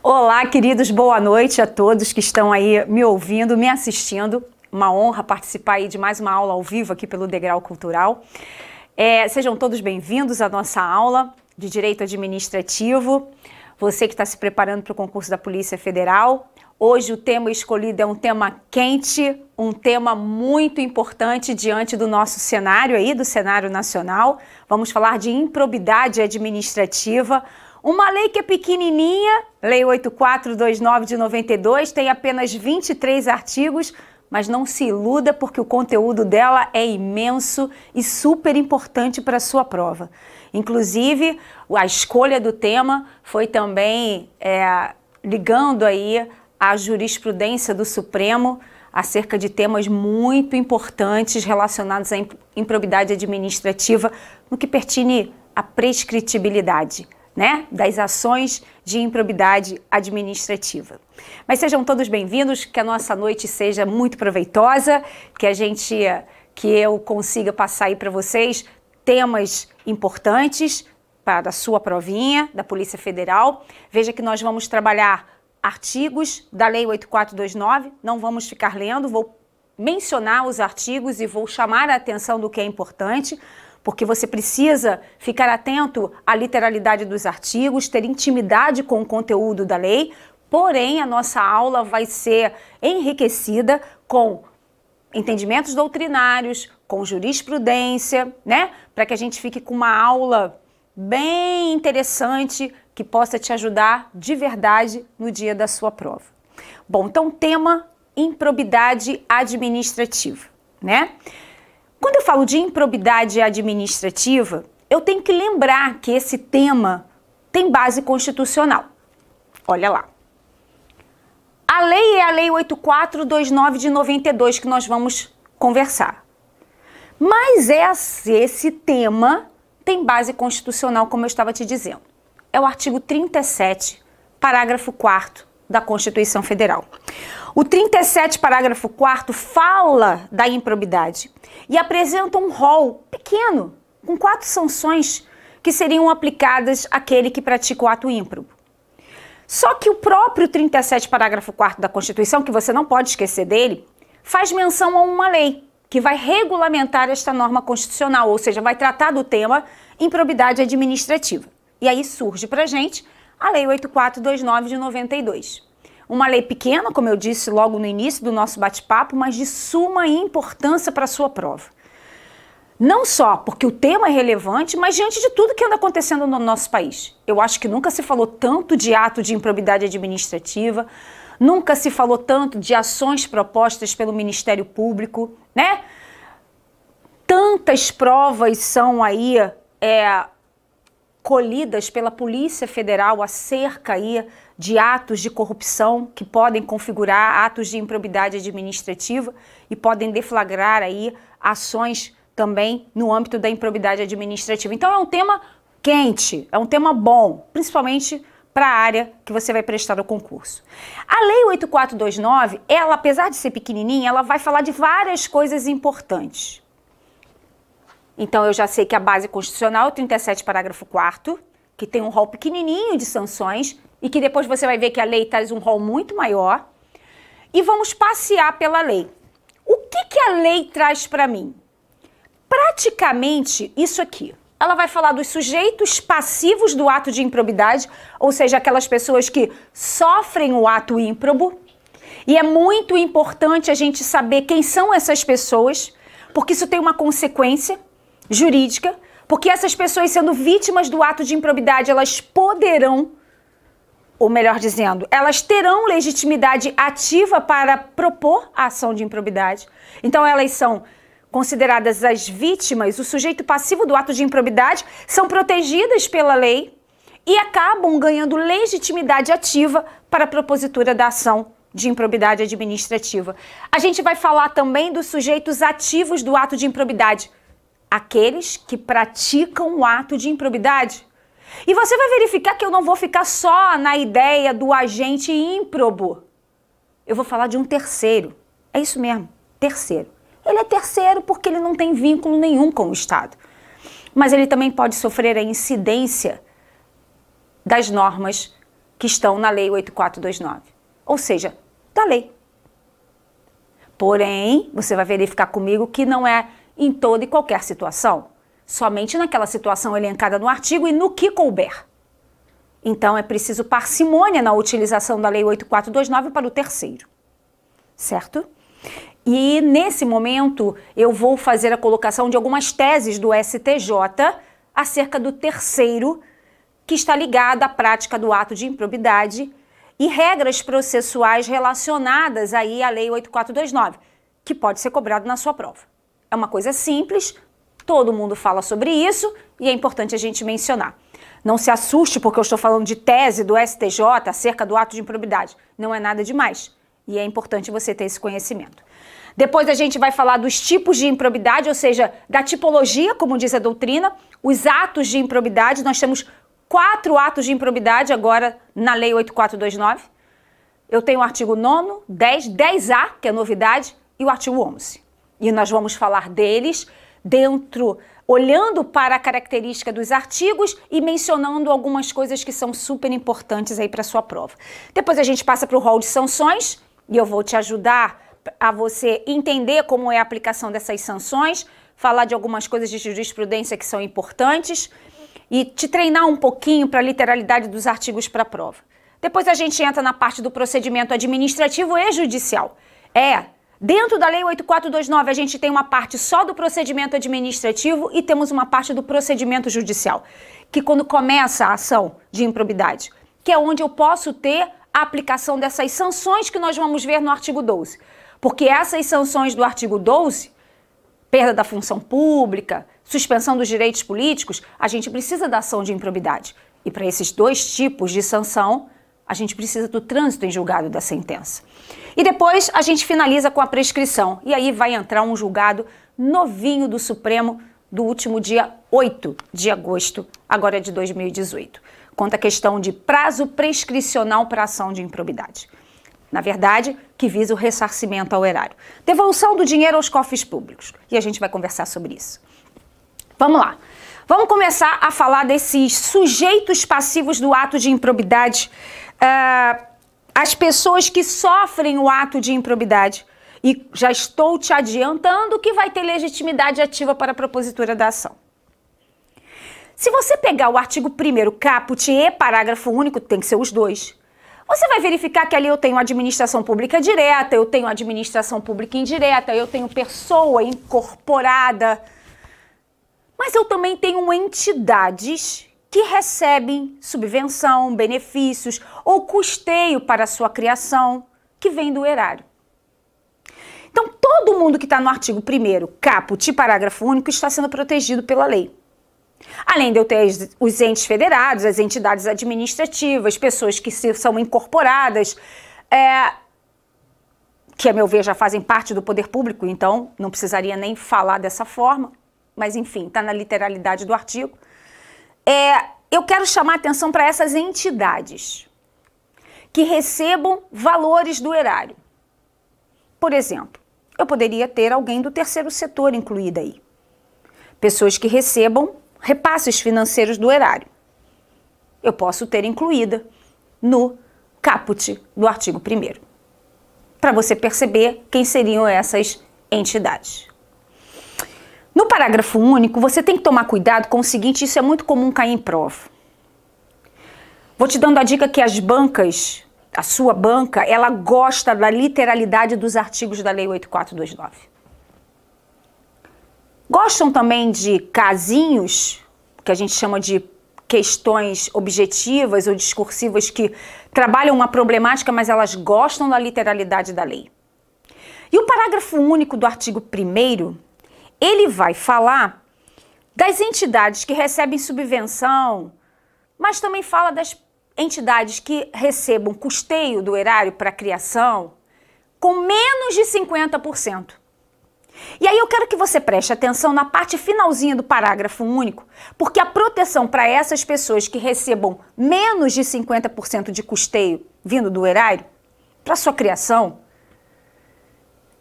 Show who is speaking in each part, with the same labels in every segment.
Speaker 1: Olá, queridos, boa noite a todos que estão aí me ouvindo, me assistindo. Uma honra participar aí de mais uma aula ao vivo aqui pelo Degrau Cultural. É, sejam todos bem-vindos à nossa aula de Direito Administrativo. Você que está se preparando para o concurso da Polícia Federal. Hoje o tema escolhido é um tema quente, um tema muito importante diante do nosso cenário aí, do cenário nacional. Vamos falar de improbidade administrativa uma lei que é pequenininha, Lei 8429 de 92, tem apenas 23 artigos, mas não se iluda porque o conteúdo dela é imenso e super importante para a sua prova. Inclusive, a escolha do tema foi também é, ligando aí a jurisprudência do Supremo acerca de temas muito importantes relacionados à improbidade administrativa no que pertine à prescritibilidade né, das ações de improbidade administrativa. Mas sejam todos bem-vindos, que a nossa noite seja muito proveitosa, que a gente, que eu consiga passar aí para vocês temas importantes para a sua provinha da Polícia Federal. Veja que nós vamos trabalhar artigos da Lei 8429, não vamos ficar lendo, vou mencionar os artigos e vou chamar a atenção do que é importante porque você precisa ficar atento à literalidade dos artigos, ter intimidade com o conteúdo da lei, porém a nossa aula vai ser enriquecida com entendimentos doutrinários, com jurisprudência, né? Para que a gente fique com uma aula bem interessante que possa te ajudar de verdade no dia da sua prova. Bom, então tema improbidade administrativa, né? Falo de improbidade administrativa, eu tenho que lembrar que esse tema tem base constitucional. Olha lá. A lei é a Lei 8429 de 92 que nós vamos conversar. Mas esse tema tem base constitucional, como eu estava te dizendo. É o artigo 37, parágrafo 4 da Constituição Federal. O 37, parágrafo 4 fala da improbidade e apresenta um rol pequeno, com quatro sanções que seriam aplicadas àquele que pratica o ato ímprobo. Só que o próprio 37, parágrafo 4 da Constituição, que você não pode esquecer dele, faz menção a uma lei que vai regulamentar esta norma constitucional, ou seja, vai tratar do tema improbidade administrativa. E aí surge para gente a Lei 8429 de 92. Uma lei pequena, como eu disse logo no início do nosso bate-papo, mas de suma importância para a sua prova. Não só porque o tema é relevante, mas diante de tudo que anda acontecendo no nosso país. Eu acho que nunca se falou tanto de ato de improbidade administrativa, nunca se falou tanto de ações propostas pelo Ministério Público, né? Tantas provas são aí é, colhidas pela Polícia Federal acerca aí de atos de corrupção que podem configurar atos de improbidade administrativa e podem deflagrar aí ações também no âmbito da improbidade administrativa. Então é um tema quente, é um tema bom, principalmente para a área que você vai prestar o concurso. A Lei 8429, ela, apesar de ser pequenininha, ela vai falar de várias coisas importantes. Então eu já sei que a base constitucional, 37, parágrafo 4 que tem um rol pequenininho de sanções e que depois você vai ver que a lei traz um rol muito maior. E vamos passear pela lei. O que, que a lei traz para mim? Praticamente isso aqui. Ela vai falar dos sujeitos passivos do ato de improbidade, ou seja, aquelas pessoas que sofrem o ato ímprobo. E é muito importante a gente saber quem são essas pessoas, porque isso tem uma consequência jurídica, porque essas pessoas sendo vítimas do ato de improbidade, elas poderão, ou melhor dizendo, elas terão legitimidade ativa para propor a ação de improbidade. Então elas são consideradas as vítimas, o sujeito passivo do ato de improbidade, são protegidas pela lei e acabam ganhando legitimidade ativa para a propositura da ação de improbidade administrativa. A gente vai falar também dos sujeitos ativos do ato de improbidade, aqueles que praticam o ato de improbidade. E você vai verificar que eu não vou ficar só na ideia do agente ímprobo. Eu vou falar de um terceiro. É isso mesmo, terceiro. Ele é terceiro porque ele não tem vínculo nenhum com o Estado. Mas ele também pode sofrer a incidência das normas que estão na Lei 8429. Ou seja, da lei. Porém, você vai verificar comigo que não é em toda e qualquer situação, somente naquela situação elencada no artigo e no que couber. Então, é preciso parcimônia na utilização da Lei 8429 para o terceiro. Certo? E nesse momento, eu vou fazer a colocação de algumas teses do STJ acerca do terceiro, que está ligado à prática do ato de improbidade e regras processuais relacionadas aí à Lei 8429, que pode ser cobrado na sua prova. É uma coisa simples, todo mundo fala sobre isso e é importante a gente mencionar. Não se assuste porque eu estou falando de tese do STJ acerca do ato de improbidade. Não é nada demais. E é importante você ter esse conhecimento. Depois a gente vai falar dos tipos de improbidade, ou seja, da tipologia, como diz a doutrina, os atos de improbidade. Nós temos quatro atos de improbidade agora na Lei 8429. Eu tenho o artigo 9, 10, 10A, que é novidade, e o artigo 11. E nós vamos falar deles dentro, olhando para a característica dos artigos e mencionando algumas coisas que são super importantes aí para sua prova. Depois a gente passa para o rol de sanções e eu vou te ajudar a você entender como é a aplicação dessas sanções, falar de algumas coisas de jurisprudência que são importantes e te treinar um pouquinho para a literalidade dos artigos para a prova. Depois a gente entra na parte do procedimento administrativo e judicial. É, dentro da Lei 8429 a gente tem uma parte só do procedimento administrativo e temos uma parte do procedimento judicial, que quando começa a ação de improbidade, que é onde eu posso ter a aplicação dessas sanções que nós vamos ver no artigo 12. Porque essas sanções do artigo 12, perda da função pública, suspensão dos direitos políticos, a gente precisa da ação de improbidade. E para esses dois tipos de sanção, a gente precisa do trânsito em julgado da sentença. E depois a gente finaliza com a prescrição. E aí vai entrar um julgado novinho do Supremo do último dia 8 de agosto, agora de 2018. Conta a questão de prazo prescricional para ação de improbidade na verdade, que visa o ressarcimento ao erário. Devolução do dinheiro aos cofres públicos. E a gente vai conversar sobre isso. Vamos lá. Vamos começar a falar desses sujeitos passivos do ato de improbidade. Uh, as pessoas que sofrem o ato de improbidade. E já estou te adiantando que vai ter legitimidade ativa para a propositura da ação. Se você pegar o artigo 1 caput e parágrafo único, tem que ser os dois. Você vai verificar que ali eu tenho administração pública direta, eu tenho administração pública indireta, eu tenho pessoa incorporada. Mas eu também tenho entidades que recebem subvenção, benefícios ou custeio para a sua criação, que vem do erário. Então, todo mundo que está no artigo 1 caput, parágrafo único, está sendo protegido pela lei. Além de eu ter os entes federados, as entidades administrativas, pessoas que são incorporadas, é, que a meu ver já fazem parte do poder público, então não precisaria nem falar dessa forma, mas enfim, está na literalidade do artigo. É, eu quero chamar atenção para essas entidades que recebam valores do erário. Por exemplo, eu poderia ter alguém do terceiro setor incluído aí. Pessoas que recebam repasses financeiros do erário. Eu posso ter incluída no caput do artigo 1 para você perceber quem seriam essas entidades. No parágrafo único, você tem que tomar cuidado com o seguinte, isso é muito comum cair em prova. Vou te dando a dica que as bancas, a sua banca, ela gosta da literalidade dos artigos da Lei 8429. Gostam também de casinhos, que a gente chama de questões objetivas ou discursivas que trabalham uma problemática, mas elas gostam da literalidade da lei. E o parágrafo único do artigo 1 ele vai falar das entidades que recebem subvenção, mas também fala das entidades que recebam custeio do erário para criação com menos de 50%. E aí eu quero que você preste atenção na parte finalzinha do parágrafo único, porque a proteção para essas pessoas que recebam menos de 50% de custeio vindo do erário, para sua criação,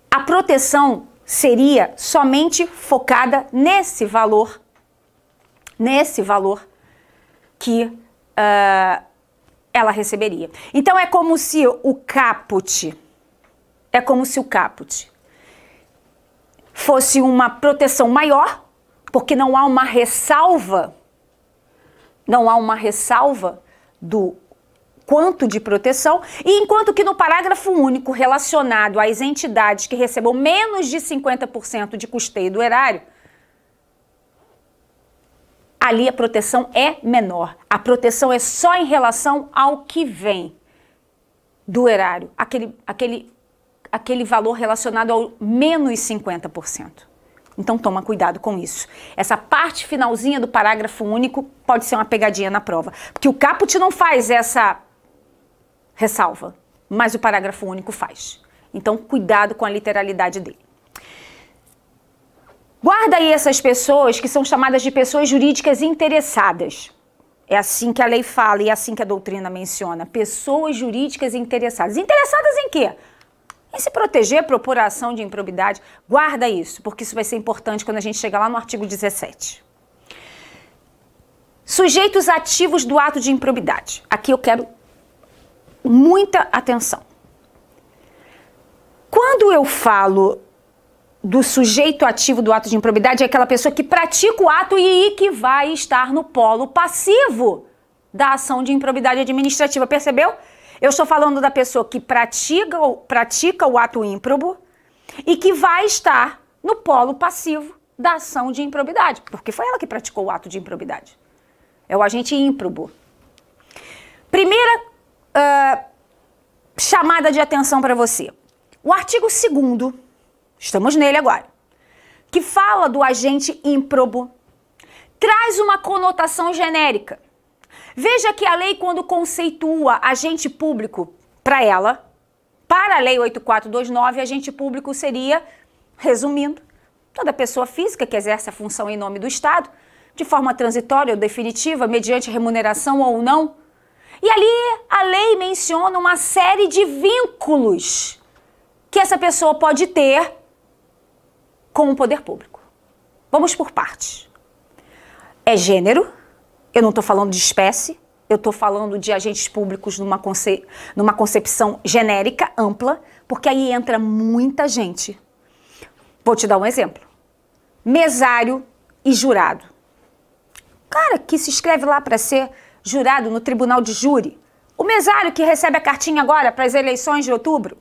Speaker 1: a proteção seria somente focada nesse valor, nesse valor que uh, ela receberia. Então é como se o caput, é como se o caput fosse uma proteção maior, porque não há uma ressalva, não há uma ressalva do quanto de proteção, e enquanto que no parágrafo único relacionado às entidades que recebam menos de 50% de custeio do erário, ali a proteção é menor. A proteção é só em relação ao que vem do erário, aquele, aquele, aquele valor relacionado ao menos 50%. Então toma cuidado com isso. Essa parte finalzinha do parágrafo único pode ser uma pegadinha na prova, porque o caput não faz essa ressalva, mas o parágrafo único faz. Então cuidado com a literalidade dele. Guarda aí essas pessoas que são chamadas de pessoas jurídicas interessadas. É assim que a lei fala e é assim que a doutrina menciona. Pessoas jurídicas interessadas. Interessadas em quê? Em se proteger, propor a ação de improbidade. Guarda isso, porque isso vai ser importante quando a gente chegar lá no artigo 17. Sujeitos ativos do ato de improbidade. Aqui eu quero muita atenção. Quando eu falo do sujeito ativo do ato de improbidade é aquela pessoa que pratica o ato e que vai estar no polo passivo da ação de improbidade administrativa. Percebeu? Eu estou falando da pessoa que pratica, pratica o ato ímprobo e que vai estar no polo passivo da ação de improbidade, porque foi ela que praticou o ato de improbidade. É o agente ímprobo. Primeira chamada de atenção para você. O artigo 2 estamos nele agora, que fala do agente ímprobo, traz uma conotação genérica. Veja que a lei, quando conceitua agente público para ela, para a Lei 8429, agente público seria, resumindo, toda pessoa física que exerce a função em nome do Estado, de forma transitória ou definitiva, mediante remuneração ou não. E ali a lei menciona uma série de vínculos que essa pessoa pode ter com o poder público. Vamos por partes. É gênero, eu não estou falando de espécie, eu estou falando de agentes públicos numa, conce numa concepção genérica, ampla, porque aí entra muita gente. Vou te dar um exemplo. Mesário e jurado. Cara que se inscreve lá para ser jurado no tribunal de júri. O mesário que recebe a cartinha agora para as eleições de outubro.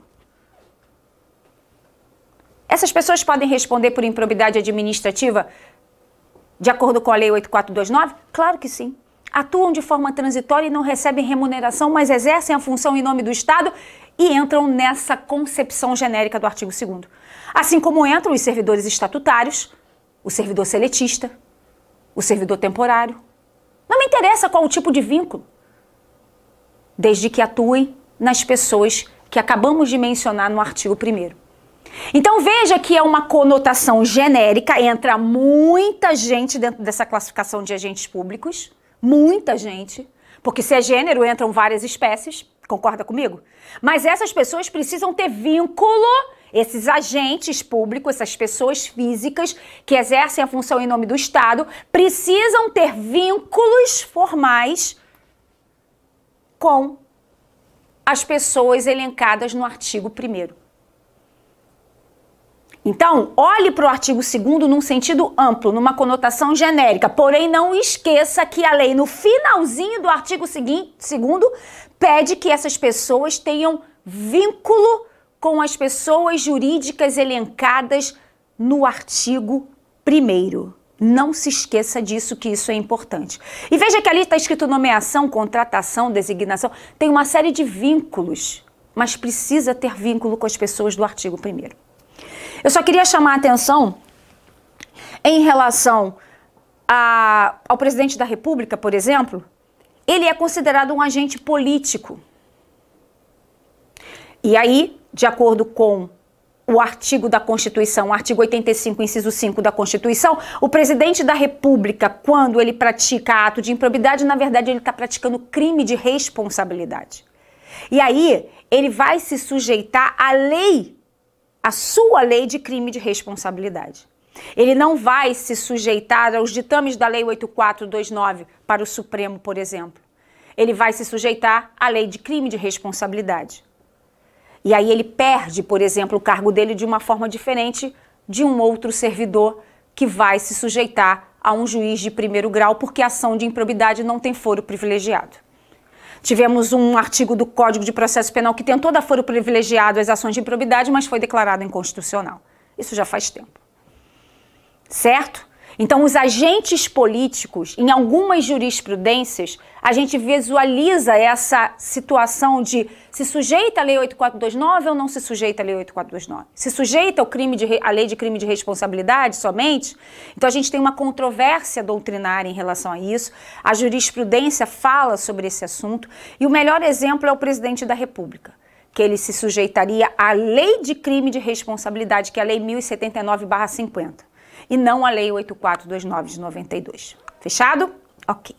Speaker 1: Essas pessoas podem responder por improbidade administrativa de acordo com a Lei 8429? Claro que sim. Atuam de forma transitória e não recebem remuneração, mas exercem a função em nome do Estado e entram nessa concepção genérica do artigo 2. Assim como entram os servidores estatutários, o servidor seletista, o servidor temporário. Não me interessa qual o tipo de vínculo, desde que atuem nas pessoas que acabamos de mencionar no artigo 1. Então veja que é uma conotação genérica, entra muita gente dentro dessa classificação de agentes públicos, muita gente, porque se é gênero entram várias espécies, concorda comigo? Mas essas pessoas precisam ter vínculo, esses agentes públicos, essas pessoas físicas que exercem a função em nome do Estado, precisam ter vínculos formais com as pessoas elencadas no artigo 1 então, olhe para o artigo 2 num sentido amplo, numa conotação genérica, porém não esqueça que a lei, no finalzinho do artigo 2, pede que essas pessoas tenham vínculo com as pessoas jurídicas elencadas no artigo 1. Não se esqueça disso, que isso é importante. E veja que ali está escrito nomeação, contratação, designação, tem uma série de vínculos, mas precisa ter vínculo com as pessoas do artigo 1. Eu só queria chamar a atenção em relação a, ao presidente da República, por exemplo, ele é considerado um agente político. E aí, de acordo com o artigo da Constituição, o artigo 85, inciso 5 da Constituição, o presidente da República, quando ele pratica ato de improbidade, na verdade ele está praticando crime de responsabilidade. E aí, ele vai se sujeitar à lei a sua lei de crime de responsabilidade. Ele não vai se sujeitar aos ditames da Lei 8429 para o Supremo, por exemplo. ele vai se sujeitar à lei de crime de responsabilidade. E aí ele perde, por exemplo, o cargo dele de uma forma diferente de um outro servidor que vai se sujeitar a um juiz de primeiro grau porque a ação de improbidade não tem foro privilegiado. Tivemos um artigo do Código de Processo Penal que tentou dar foro privilegiado às ações de improbidade, mas foi declarado inconstitucional. Isso já faz tempo. Certo? Então, os agentes políticos, em algumas jurisprudências, a gente visualiza essa situação de se sujeita à Lei 8429 ou não se sujeita à Lei 8429. Se sujeita ao crime de, à Lei de Crime de Responsabilidade somente. Então, a gente tem uma controvérsia doutrinária em relação a isso. A jurisprudência fala sobre esse assunto. E o melhor exemplo é o presidente da República que ele se sujeitaria à lei de crime de responsabilidade, que é a Lei 1079-50 e não a Lei 8429 de 92. Fechado? Ok.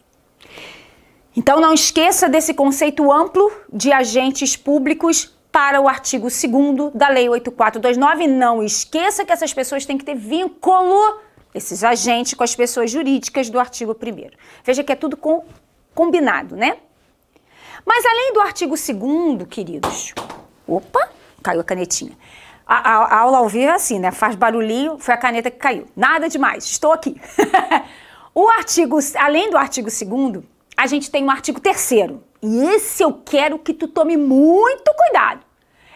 Speaker 1: Então não esqueça desse conceito amplo de agentes públicos para o artigo 2 da Lei 8429. Não esqueça que essas pessoas têm que ter vínculo, esses agentes, com as pessoas jurídicas do artigo 1. Veja que é tudo com, combinado, né? Mas além do artigo 2, queridos. Opa, caiu a canetinha. A, a, aula ao vivo é assim, né? Faz barulhinho, foi a caneta que caiu. Nada demais, estou aqui. o artigo, além do artigo 2 a gente tem um artigo 3 E esse eu quero que tu tome muito cuidado.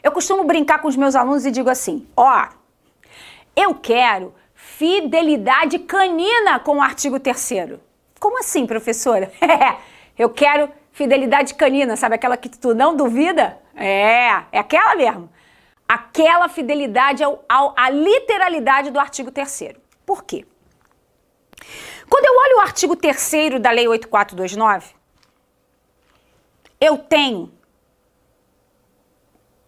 Speaker 1: Eu costumo brincar com os meus alunos e digo assim: ó, eu quero fidelidade canina com o artigo 3 Como assim, professora? eu quero fidelidade canina, sabe aquela que tu não duvida? É, é aquela mesmo aquela fidelidade ao, ao, à literalidade do artigo 3 Por quê? Quando eu olho o artigo 3 da Lei 8429, eu tenho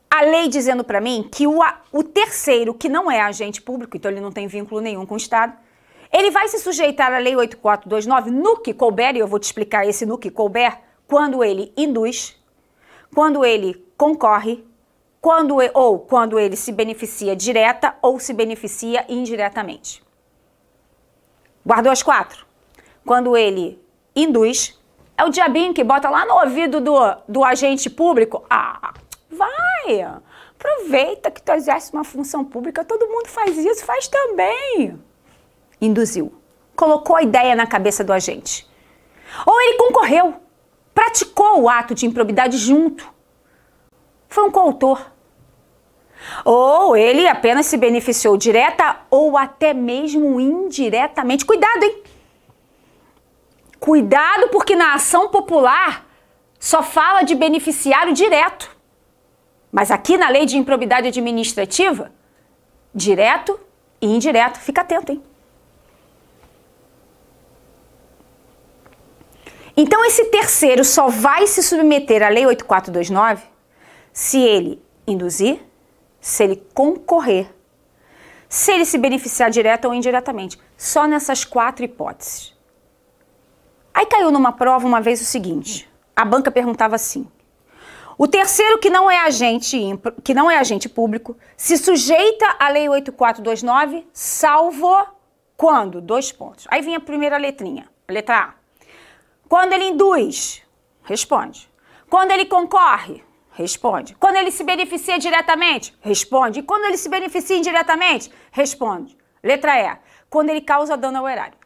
Speaker 1: a lei dizendo para mim que o, o terceiro, que não é agente público, então ele não tem vínculo nenhum com o Estado, ele vai se sujeitar à Lei 8429 no que couber, e eu vou te explicar esse no que couber, quando ele induz, quando ele concorre, quando ou quando ele se beneficia direta ou se beneficia indiretamente. Guardou as quatro? Quando ele induz, é o diabinho que bota lá no ouvido do, do agente público. Ah, vai! Aproveita que tu exerce uma função pública, todo mundo faz isso, faz também. Induziu. Colocou a ideia na cabeça do agente. Ou ele concorreu, praticou o ato de improbidade junto. Foi um coautor. Ou ele apenas se beneficiou direta ou até mesmo indiretamente. Cuidado, hein? Cuidado, porque na ação popular só fala de beneficiário direto. Mas aqui na lei de improbidade administrativa, direto e indireto. Fica atento, hein? Então, esse terceiro só vai se submeter à Lei 8429 se ele induzir, se ele concorrer, se ele se beneficiar direta ou indiretamente. Só nessas quatro hipóteses. Aí caiu numa prova uma vez o seguinte: a banca perguntava assim: o terceiro que não é agente que não é agente público se sujeita à lei 8429, salvo quando? Dois pontos. Aí vem a primeira letrinha, letra A. Quando ele induz, responde. Quando ele concorre, Responde. Quando ele se beneficia diretamente? Responde. E quando ele se beneficia indiretamente? Responde. Letra E. Quando ele causa dano ao erário.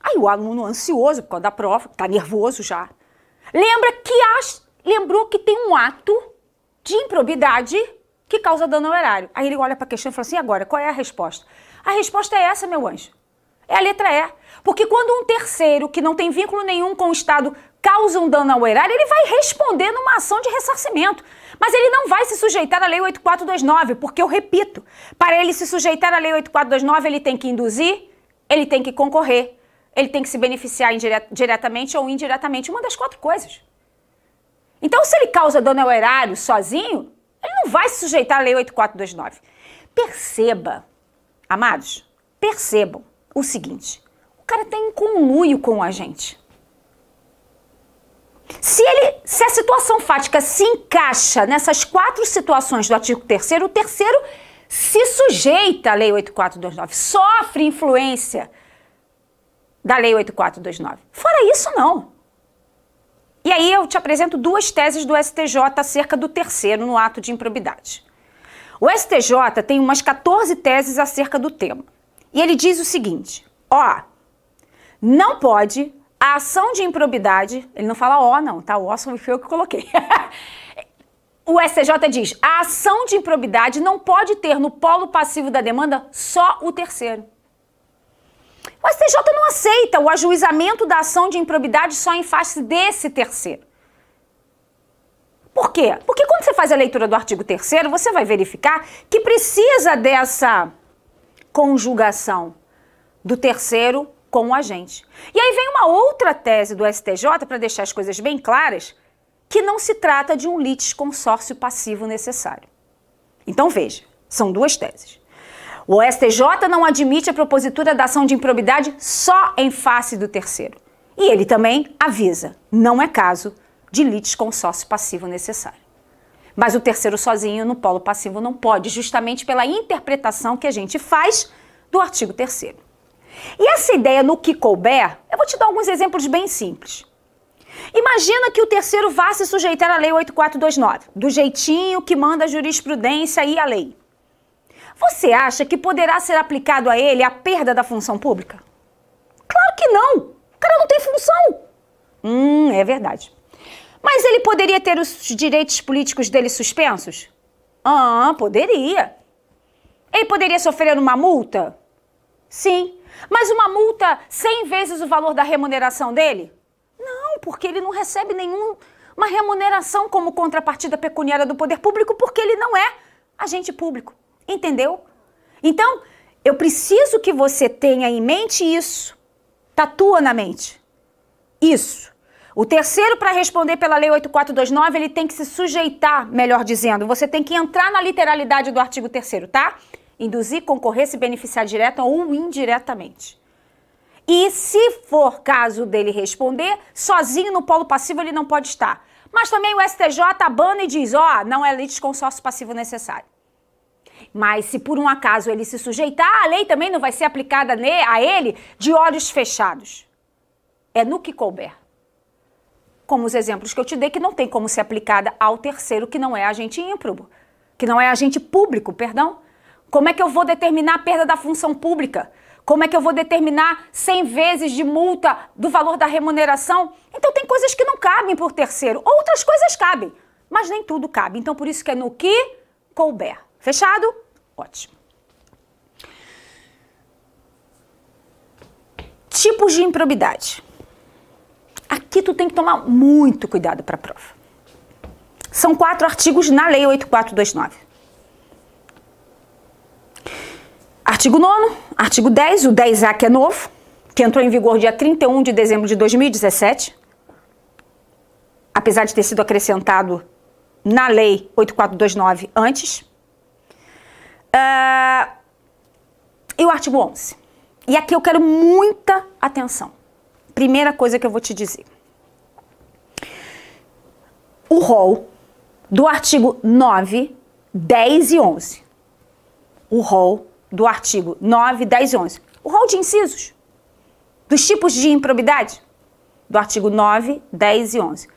Speaker 1: Aí o aluno ansioso por causa da prova, tá nervoso já. Lembra que as, lembrou que tem um ato de improbidade que causa dano ao erário. Aí ele olha para a questão e fala assim: agora, qual é a resposta? A resposta é essa, meu anjo. É a letra E. Porque quando um terceiro que não tem vínculo nenhum com o Estado causa um dano ao erário, ele vai responder numa ação de ressarcimento. Mas ele não vai se sujeitar à Lei 8429, porque eu repito, para ele se sujeitar à Lei 8429, ele tem que induzir, ele tem que concorrer, ele tem que se beneficiar diretamente ou indiretamente, uma das quatro coisas. Então, se ele causa dano ao erário sozinho, ele não vai se sujeitar à Lei 8429. Perceba, amados, percebam o seguinte: o cara tem um conluio com o agente. Se, ele, se a situação fática se encaixa nessas quatro situações do artigo 3 o terceiro se sujeita à Lei 8429, sofre influência da Lei 8429. Fora isso, não. E aí eu te apresento duas teses do STJ acerca do terceiro no ato de improbidade. O STJ tem umas 14 teses acerca do tema. E ele diz o seguinte: ó, não pode a ação de improbidade, ele não fala ó, não, tá? O ó foi eu que coloquei. o STJ diz: a ação de improbidade não pode ter no polo passivo da demanda só o terceiro. O STJ não aceita o ajuizamento da ação de improbidade só em face desse terceiro. Por quê? Porque quando você faz a leitura do artigo 3 você vai verificar que precisa dessa conjugação do terceiro com o agente. E aí vem uma outra tese do STJ, para deixar as coisas bem claras, que não se trata de um litisconsórcio passivo necessário. Então veja, são duas teses. O STJ não admite a propositura da ação de improbidade só em face do terceiro. E ele também avisa, não é caso de litisconsórcio passivo necessário. Mas o terceiro sozinho no polo passivo não pode, justamente pela interpretação que a gente faz do artigo 3 E essa ideia no que couber, eu vou te dar alguns exemplos bem simples. Imagina que o terceiro vá se sujeitar à Lei 8429, do jeitinho que manda a jurisprudência e a lei. Você acha que poderá ser aplicado a ele a perda da função pública? Claro que não! O cara não tem função! Hum, é verdade. Mas ele poderia ter os direitos políticos dele suspensos? Ah, poderia. Ele poderia sofrer uma multa? Sim. Mas uma multa 100 vezes o valor da remuneração dele? Não, porque ele não recebe nenhuma remuneração como contrapartida pecuniária do poder público, porque ele não é agente público. Entendeu? Então, eu preciso que você tenha em mente isso. Tatua na mente. Isso. O terceiro, para responder pela Lei 8429, ele tem que se sujeitar, melhor dizendo. Você tem que entrar na literalidade do artigo 3 tá? Induzir, concorrer, se beneficiar direta ou indiretamente. E se for caso dele responder, sozinho no polo passivo ele não pode estar. Mas também o STJ abana e diz, ó, oh, não é litisconsórcio passivo necessário. Mas se por um acaso ele se sujeitar, a lei também não vai ser aplicada a ele de olhos fechados. É no que couber. Como os exemplos que eu te dei, que não tem como ser aplicada ao terceiro que não é agente ímprobo, que não é agente público, perdão. Como é que eu vou determinar a perda da função pública? Como é que eu vou determinar 100 vezes de multa do valor da remuneração? Então tem coisas que não cabem por terceiro, outras coisas cabem, mas nem tudo cabe. Então por isso que é no que couber. Fechado? Ótimo. Tipos de improbidade. Aqui tu tem que tomar muito cuidado para a prova. São quatro artigos na Lei 8429. Artigo 9, artigo 10, o 10A que é novo, que entrou em vigor dia 31 de dezembro de 2017, apesar de ter sido acrescentado na Lei 8429 antes. Uh, e o artigo 11. E aqui eu quero muita atenção. Primeira coisa que eu vou te dizer. O rol do artigo 9, 10 e 11. O rol do artigo 9, 10 e 11. O rol de incisos dos tipos de improbidade do artigo 9, 10 e 11.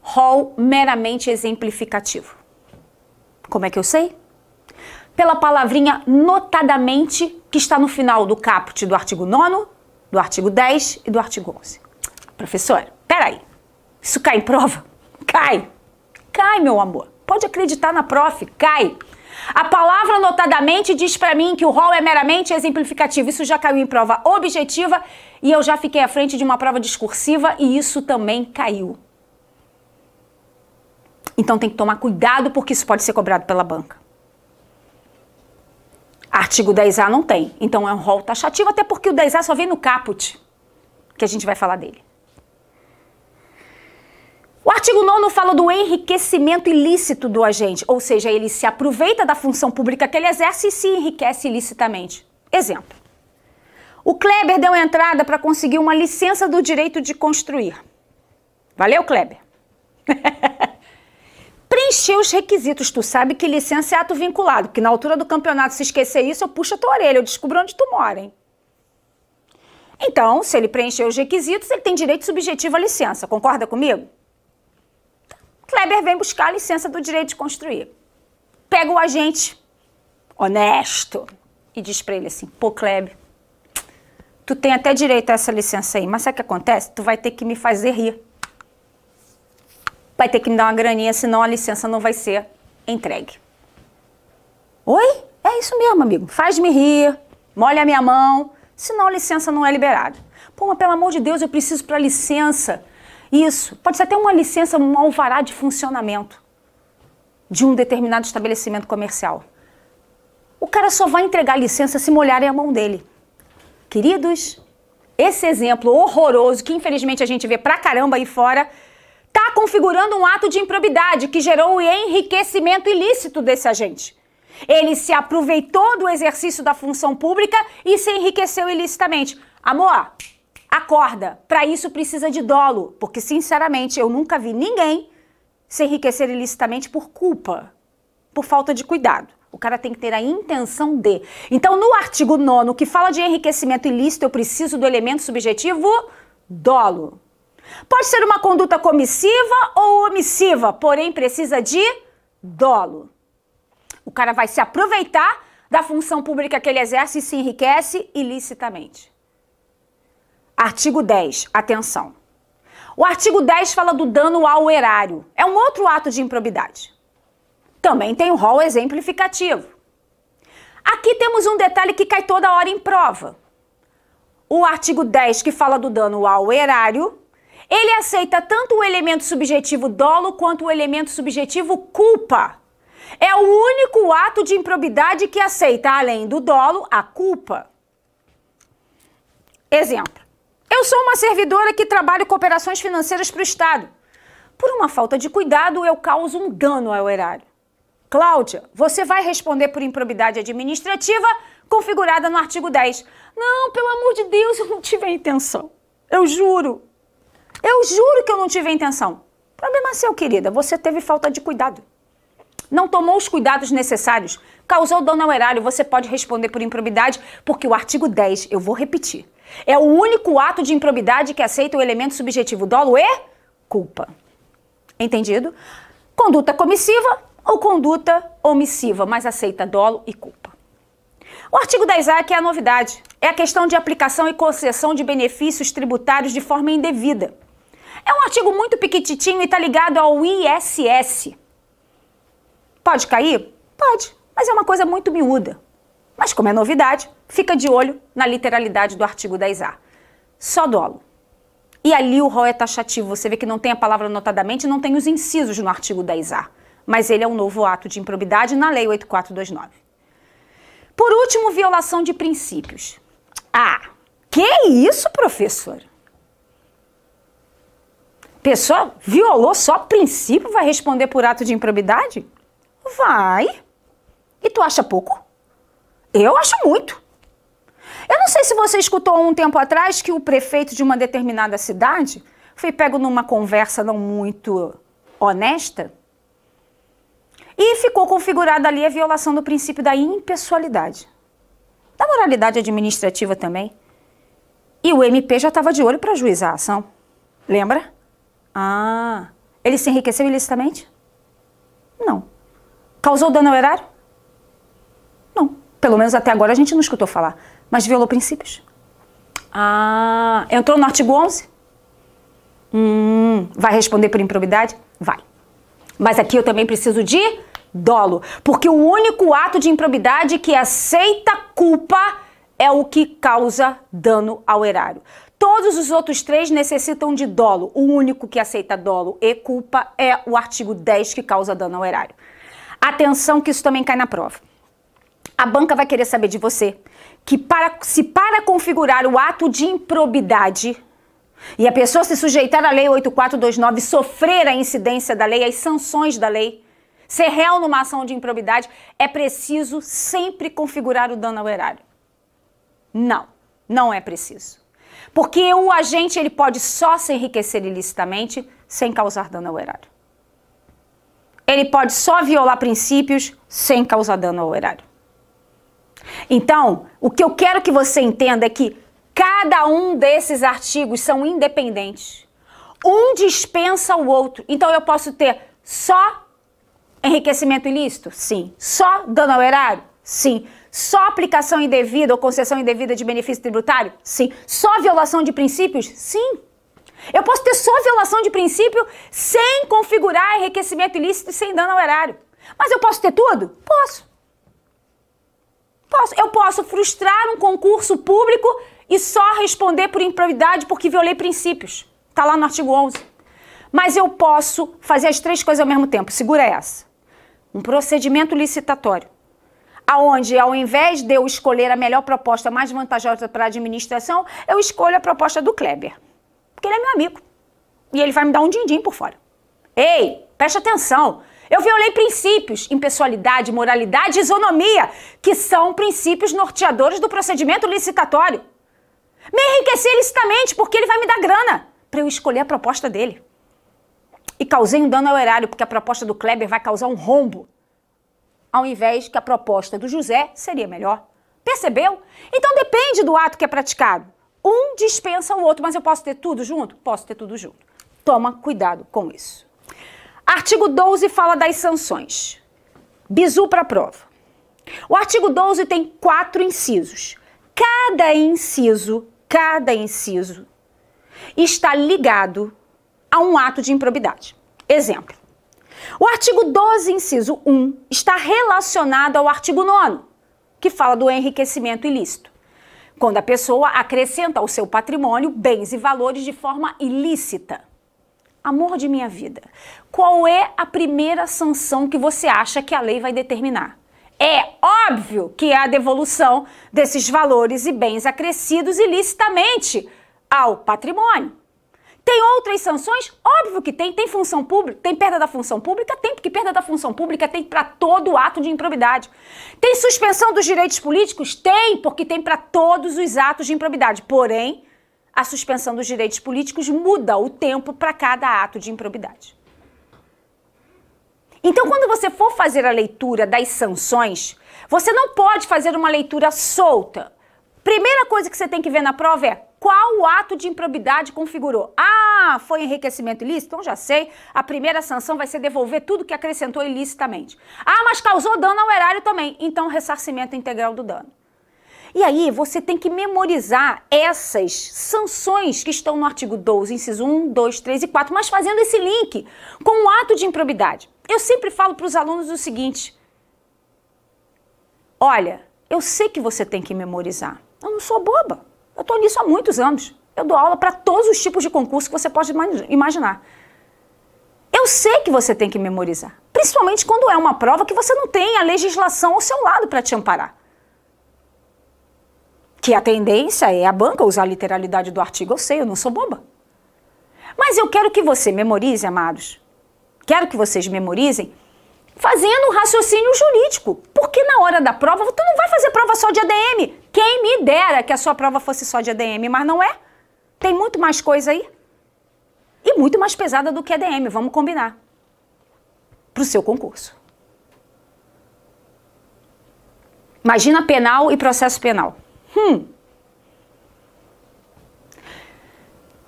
Speaker 1: Rol meramente exemplificativo. Como é que eu sei? pela palavrinha notadamente que está no final do caput do artigo 9, do artigo 10 e do artigo 11. Professora, peraí, isso cai em prova? Cai! Cai, meu amor. Pode acreditar na prof, cai. A palavra notadamente diz para mim que o rol é meramente exemplificativo. Isso já caiu em prova objetiva e eu já fiquei à frente de uma prova discursiva e isso também caiu. Então tem que tomar cuidado porque isso pode ser cobrado pela banca. Artigo 10A não tem. Então é um rol taxativo, até porque o 10A só vem no caput, que a gente vai falar dele. O artigo 9 fala do enriquecimento ilícito do agente, ou seja, ele se aproveita da função pública que ele exerce e se enriquece ilicitamente. Exemplo. O Kleber deu entrada para conseguir uma licença do direito de construir. Valeu, Kleber? preencher os requisitos. Tu sabe que licença é ato vinculado, que na altura do campeonato, se esquecer isso, eu puxo a tua orelha, eu descubro onde tu mora, hein? Então, se ele preencher os requisitos, ele tem direito subjetivo à licença. Concorda comigo? Kleber vem buscar a licença do direito de construir. Pega o agente honesto e diz para ele assim: pô, Kleber, tu tem até direito a essa licença aí, mas sabe o que acontece? Tu vai ter que me fazer rir. Vai ter que me dar uma graninha, senão a licença não vai ser entregue. Oi? É isso mesmo, amigo. Faz-me rir, molha a minha mão, senão a licença não é liberada. Pô, mas pelo amor de Deus, eu preciso para licença. Isso. Pode ser até uma licença, um alvará de funcionamento de um determinado estabelecimento comercial. O cara só vai entregar a licença se molharem a mão dele. Queridos, esse exemplo horroroso que infelizmente a gente vê pra caramba aí fora, tá configurando um ato de improbidade que gerou o enriquecimento ilícito desse agente. Ele se aproveitou do exercício da função pública e se enriqueceu ilicitamente. Amor, acorda. Para isso precisa de dolo, porque sinceramente eu nunca vi ninguém se enriquecer ilicitamente por culpa, por falta de cuidado. O cara tem que ter a intenção de. Então, no artigo 9, que fala de enriquecimento ilícito, eu preciso do elemento subjetivo dolo. Pode ser uma conduta comissiva ou omissiva, porém precisa de dolo. O cara vai se aproveitar da função pública que ele exerce e se enriquece ilicitamente. Artigo 10, atenção. O artigo 10 fala do dano ao erário. É um outro ato de improbidade. Também tem o rol exemplificativo. Aqui temos um detalhe que cai toda hora em prova. O artigo 10, que fala do dano ao erário, ele aceita tanto o elemento subjetivo dolo quanto o elemento subjetivo culpa. É o único ato de improbidade que aceita, além do dolo, a culpa. Exemplo. Eu sou uma servidora que trabalha com operações financeiras para o Estado. Por uma falta de cuidado, eu causo um dano ao erário. Cláudia, você vai responder por improbidade administrativa configurada no artigo 10. Não, pelo amor de Deus, eu não tive a intenção. Eu juro. Eu juro que eu não tive a intenção. Problema seu, querida. Você teve falta de cuidado não tomou os cuidados necessários, causou dano ao erário, você pode responder por improbidade, porque o artigo 10, eu vou repetir, é o único ato de improbidade que aceita o elemento subjetivo dolo e culpa. Entendido? Conduta comissiva ou conduta omissiva, mas aceita dolo e culpa. O artigo 10A que é a novidade, é a questão de aplicação e concessão de benefícios tributários de forma indevida. É um artigo muito piquititinho e está ligado ao ISS, Pode cair? Pode, mas é uma coisa muito miúda. Mas como é novidade, fica de olho na literalidade do artigo 10A. Só dolo. E ali o rol é taxativo, você vê que não tem a palavra notadamente, não tem os incisos no artigo 10A. Mas ele é um novo ato de improbidade na Lei 8429. Por último, violação de princípios. Ah, que isso, professor? Pessoa violou só princípio, vai responder por ato de improbidade? Vai. E tu acha pouco? Eu acho muito. Eu não sei se você escutou um tempo atrás que o prefeito de uma determinada cidade foi pego numa conversa não muito honesta e ficou configurada ali a violação do princípio da impessoalidade, da moralidade administrativa também. E o MP já estava de olho para juizar a ação. Lembra? Ah, ele se enriqueceu ilicitamente? Não. Causou dano ao erário? Não. Pelo menos até agora a gente não escutou falar. Mas violou princípios. Ah, entrou no artigo 11? Hum, vai responder por improbidade? Vai. Mas aqui eu também preciso de dolo. Porque o único ato de improbidade que aceita culpa é o que causa dano ao erário. Todos os outros três necessitam de dolo. O único que aceita dolo e culpa é o artigo 10 que causa dano ao erário. Atenção que isso também cai na prova. A banca vai querer saber de você que para, se para configurar o ato de improbidade e a pessoa se sujeitar à lei 8429, sofrer a incidência da lei, as sanções da lei, ser réu numa ação de improbidade, é preciso sempre configurar o dano ao erário. Não, não é preciso. Porque o agente ele pode só se enriquecer ilicitamente sem causar dano ao erário ele pode só violar princípios sem causar dano ao erário. Então, o que eu quero que você entenda é que cada um desses artigos são independentes. Um dispensa o outro. Então, eu posso ter Só enriquecimento ilícito? Sim. Só dano ao erário? Sim. Só aplicação indevida ou concessão indevida de benefício tributário? Sim. Só violação de princípios? Sim. Eu posso ter só violação de princípio sem configurar enriquecimento ilícito e sem dano ao erário. Mas eu posso ter tudo? Posso. Posso. Eu posso frustrar um concurso público e só responder por improbidade porque violei princípios. Está lá no artigo 11. Mas eu posso fazer as três coisas ao mesmo tempo. Segura essa. Um procedimento licitatório aonde ao invés de eu escolher a melhor proposta mais vantajosa para a administração, eu escolho a proposta do Kleber. Porque ele é meu amigo. E ele vai me dar um din-din por fora. Ei, preste atenção. Eu violei princípios, impessoalidade, moralidade e isonomia, que são princípios norteadores do procedimento licitatório. Me enriqueci licitamente porque ele vai me dar grana para eu escolher a proposta dele. E causei um dano ao erário porque a proposta do Kleber vai causar um rombo ao invés que a proposta do José seria melhor. Percebeu? Então depende do ato que é praticado. Um dispensa o outro, mas eu posso ter tudo junto? Posso ter tudo junto. Toma cuidado com isso. Artigo 12 fala das sanções. Bizu para prova. O artigo 12 tem quatro incisos. Cada inciso, cada inciso está ligado a um ato de improbidade. Exemplo: o artigo 12, inciso 1, está relacionado ao artigo 9, que fala do enriquecimento ilícito. Quando a pessoa acrescenta ao seu patrimônio bens e valores de forma ilícita. Amor de minha vida, qual é a primeira sanção que você acha que a lei vai determinar? É óbvio que é a devolução desses valores e bens acrescidos ilicitamente ao patrimônio. Tem outras sanções? Óbvio que tem. Tem função pública? Tem perda da função pública? Tem, porque perda da função pública tem para todo ato de improbidade. Tem suspensão dos direitos políticos? Tem, porque tem para todos os atos de improbidade. Porém, a suspensão dos direitos políticos muda o tempo para cada ato de improbidade. Então, quando você for fazer a leitura das sanções, você não pode fazer uma leitura solta. Primeira coisa que você tem que ver na prova é qual o ato de improbidade configurou? Ah, foi enriquecimento ilícito? Então já sei. A primeira sanção vai ser devolver tudo que acrescentou ilicitamente. Ah, mas causou dano ao erário também. Então, ressarcimento integral do dano. E aí, você tem que memorizar essas sanções que estão no artigo 12, inciso 1, 2, 3 e 4, mas fazendo esse link com o ato de improbidade. Eu sempre falo para os alunos o seguinte: olha, eu sei que você tem que memorizar. Eu não sou boba. Eu estou nisso há muitos anos. Eu dou aula para todos os tipos de concurso que você pode imaginar. Eu sei que você tem que memorizar, principalmente quando é uma prova que você não tem a legislação ao seu lado para te amparar. Que a tendência é a banca usar a literalidade do artigo, eu sei, eu não sou boba. Mas eu quero que você memorize, amados. Quero que vocês memorizem fazendo um raciocínio jurídico. Porque na hora da prova, você não vai fazer prova só de ADM. Quem me dera que a sua prova fosse só de ADM, mas não é. Tem muito mais coisa aí. E muito mais pesada do que ADM, vamos combinar. Para o seu concurso. Imagina penal e processo penal. Hum.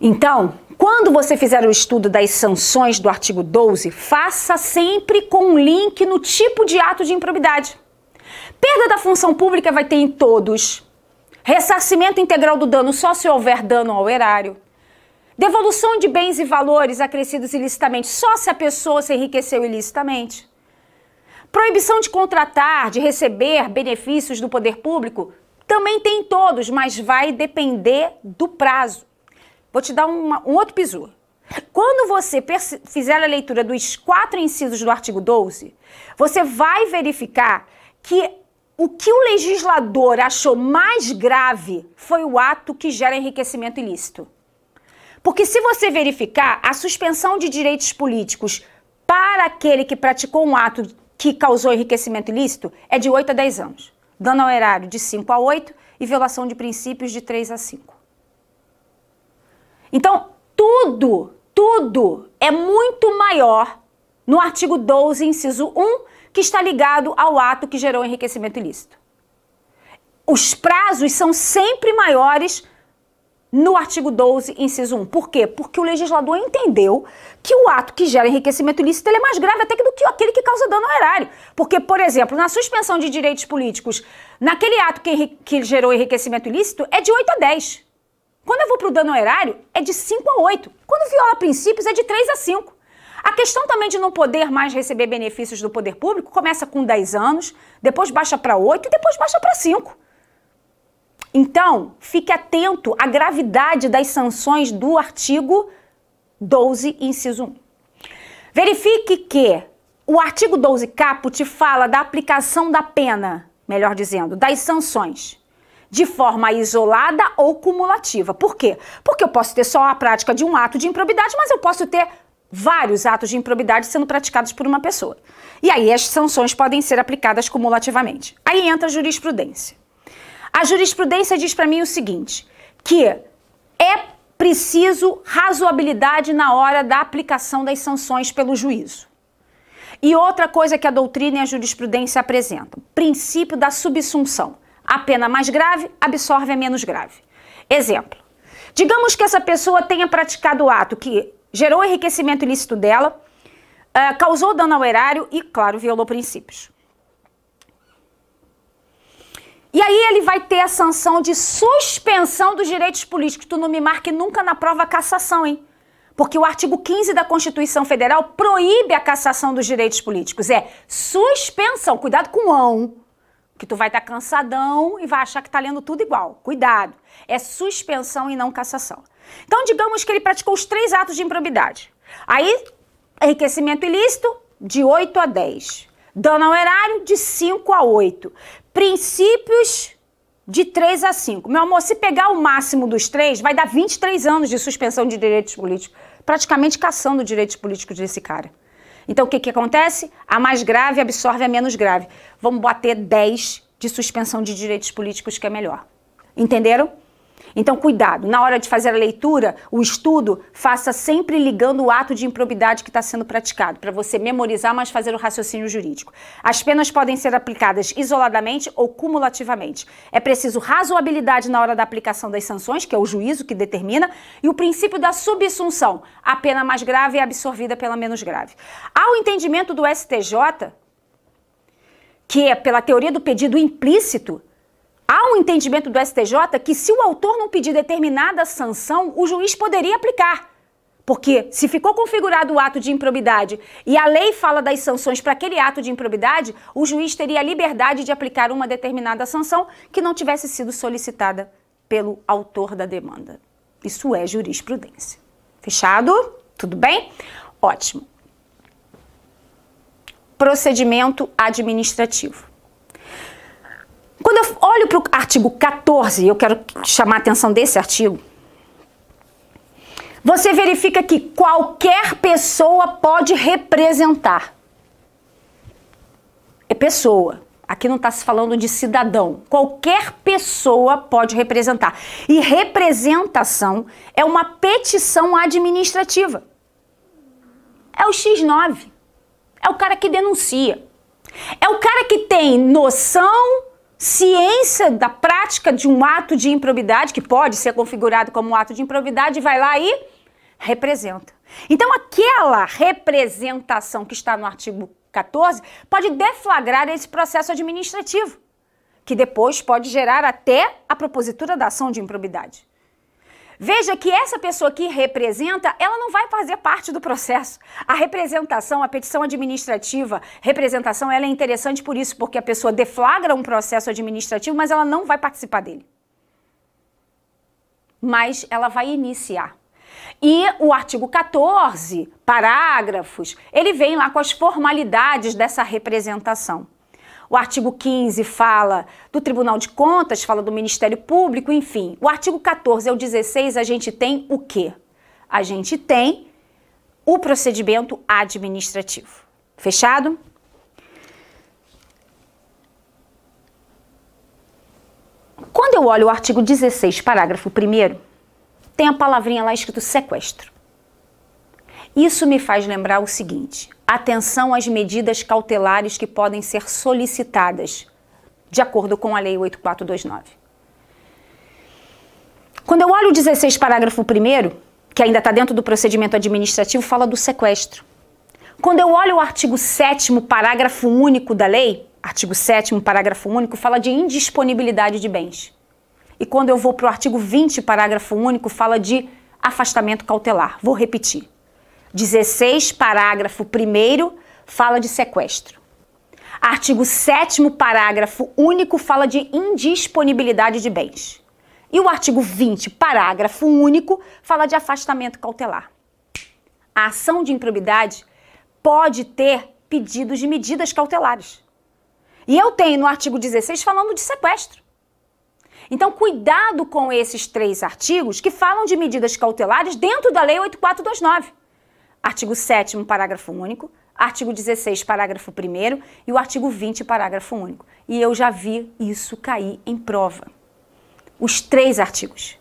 Speaker 1: Então, quando você fizer o estudo das sanções do artigo 12, faça sempre com um link no tipo de ato de improbidade. Perda da função pública vai ter em todos. Ressarcimento integral do dano só se houver dano ao erário. Devolução de bens e valores acrescidos ilicitamente só se a pessoa se enriqueceu ilicitamente. Proibição de contratar, de receber benefícios do poder público também tem em todos, mas vai depender do prazo. Vou te dar uma, um outro piso. Quando você fizer a leitura dos quatro incisos do artigo 12, você vai verificar que o que o legislador achou mais grave foi o ato que gera enriquecimento ilícito. Porque se você verificar, a suspensão de direitos políticos para aquele que praticou um ato que causou enriquecimento ilícito é de 8 a 10 anos. Dano ao erário de 5 a 8 e violação de princípios de 3 a 5. Então, tudo, tudo é muito maior no artigo 12, inciso 1, que está ligado ao ato que gerou enriquecimento ilícito. Os prazos são sempre maiores no artigo 12, inciso 1. Por quê? Porque o legislador entendeu que o ato que gera enriquecimento ilícito é mais grave até do que aquele que causa dano ao erário. Porque, por exemplo, na suspensão de direitos políticos, naquele ato que, que gerou enriquecimento ilícito, é de 8 a 10. Quando eu vou para o dano ao erário, é de 5 a 8. Quando viola princípios, é de 3 a 5. A questão também de não poder mais receber benefícios do poder público começa com 10 anos, depois baixa para 8 e depois baixa para 5. Então, fique atento à gravidade das sanções do artigo 12, inciso 1. Verifique que o artigo 12 caput fala da aplicação da pena, melhor dizendo, das sanções, de forma isolada ou cumulativa. Por quê? Porque eu posso ter só a prática de um ato de improbidade, mas eu posso ter vários atos de improbidade sendo praticados por uma pessoa. E aí as sanções podem ser aplicadas cumulativamente. Aí entra a jurisprudência. A jurisprudência diz para mim o seguinte: que é preciso razoabilidade na hora da aplicação das sanções pelo juízo. E outra coisa que a doutrina e a jurisprudência apresentam: princípio da subsunção. A pena mais grave absorve a menos grave. Exemplo: digamos que essa pessoa tenha praticado o ato que gerou enriquecimento ilícito dela, uh, causou dano ao erário e, claro, violou princípios. E aí ele vai ter a sanção de suspensão dos direitos políticos. Tu não me marque nunca na prova cassação, hein? Porque o artigo 15 da Constituição Federal proíbe a cassação dos direitos políticos. É suspensão. Cuidado com ão. Que tu vai estar tá cansadão e vai achar que tá lendo tudo igual. Cuidado. É suspensão e não cassação. Então, digamos que ele praticou os três atos de improbidade. Aí, enriquecimento ilícito, de 8 a 10. Dano ao erário, de 5 a 8 princípios de 3 a 5. Meu amor, se pegar o máximo dos três, vai dar 23 anos de suspensão de direitos políticos. Praticamente caçando direitos políticos desse cara. Então, o que, que acontece? A mais grave absorve a menos grave. Vamos bater 10 de suspensão de direitos políticos, que é melhor. Entenderam? Então, cuidado, na hora de fazer a leitura, o estudo, faça sempre ligando o ato de improbidade que está sendo praticado, para você memorizar, mas fazer o raciocínio jurídico. As penas podem ser aplicadas isoladamente ou cumulativamente. É preciso razoabilidade na hora da aplicação das sanções, que é o juízo que determina, e o princípio da subsunção. A pena mais grave é absorvida pela menos grave. Ao entendimento do STJ, que é pela teoria do pedido implícito, Há um entendimento do STJ que, se o autor não pedir determinada sanção, o juiz poderia aplicar. Porque se ficou configurado o ato de improbidade e a lei fala das sanções para aquele ato de improbidade, o juiz teria a liberdade de aplicar uma determinada sanção que não tivesse sido solicitada pelo autor da demanda. Isso é jurisprudência. Fechado? Tudo bem? Ótimo. Procedimento administrativo. Quando eu olho para o artigo 14, eu quero chamar a atenção desse artigo, você verifica que qualquer pessoa pode representar. É pessoa. Aqui não está se falando de cidadão. Qualquer pessoa pode representar. E representação é uma petição administrativa. É o X9. É o cara que denuncia. É o cara que tem noção ciência da prática de um ato de improbidade, que pode ser configurado como um ato de improbidade, vai lá e representa. Então, aquela representação que está no artigo 14 pode deflagrar esse processo administrativo, que depois pode gerar até a propositura da ação de improbidade. Veja que essa pessoa que representa, ela não vai fazer parte do processo. A representação, a petição administrativa, representação, ela é interessante por isso, porque a pessoa deflagra um processo administrativo, mas ela não vai participar dele. Mas ela vai iniciar. E o artigo 14, parágrafos, ele vem lá com as formalidades dessa representação. O artigo 15 fala do Tribunal de Contas, fala do Ministério Público, enfim. O artigo 14 ao 16 a gente tem o quê? A gente tem o procedimento administrativo. Fechado? Quando eu olho o artigo 16, parágrafo 1, tem a palavrinha lá escrito sequestro. Isso me faz lembrar o seguinte: atenção às medidas cautelares que podem ser solicitadas, de acordo com a Lei 8429. Quando eu olho o 16, parágrafo 1, que ainda está dentro do procedimento administrativo, fala do sequestro. Quando eu olho o artigo 7, parágrafo único da lei, artigo 7, parágrafo único, fala de indisponibilidade de bens. E quando eu vou para o artigo 20, parágrafo único, fala de afastamento cautelar. Vou repetir. 16, parágrafo 1, fala de sequestro. Artigo 7, parágrafo único, fala de indisponibilidade de bens. E o artigo 20, parágrafo único, fala de afastamento cautelar. A ação de improbidade pode ter pedidos de medidas cautelares. E eu tenho no artigo 16 falando de sequestro. Então, cuidado com esses três artigos que falam de medidas cautelares dentro da Lei 8429. Artigo 7, parágrafo único, artigo 16, parágrafo 1 e o artigo 20, parágrafo único. E eu já vi isso cair em prova os três artigos: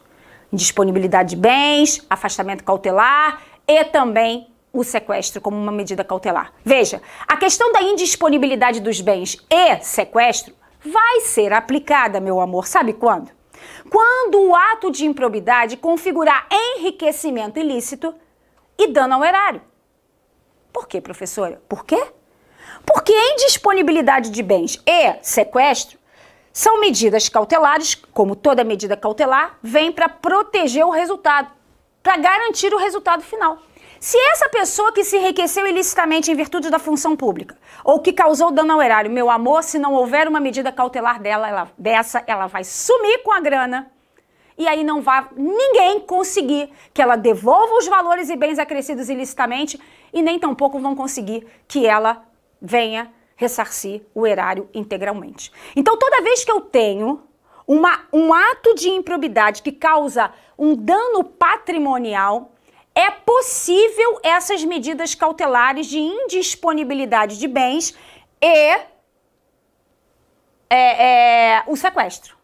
Speaker 1: indisponibilidade de bens, afastamento cautelar e também o sequestro como uma medida cautelar. Veja, a questão da indisponibilidade dos bens e sequestro vai ser aplicada, meu amor, sabe quando? Quando o ato de improbidade configurar enriquecimento ilícito e dano ao erário. Por quê, professora? Por quê? Porque indisponibilidade de bens e sequestro são medidas cautelares, como toda medida cautelar, vem para proteger o resultado, para garantir o resultado final. Se essa pessoa que se enriqueceu ilicitamente em virtude da função pública ou que causou dano ao erário, meu amor, se não houver uma medida cautelar dela, ela, dessa, ela vai sumir com a grana e aí não vai ninguém conseguir que ela devolva os valores e bens acrescidos ilicitamente e nem tampouco vão conseguir que ela venha ressarcir o erário integralmente. Então, toda vez que eu tenho uma, um ato de improbidade que causa um dano patrimonial, é possível essas medidas cautelares de indisponibilidade de bens e é, é, o sequestro.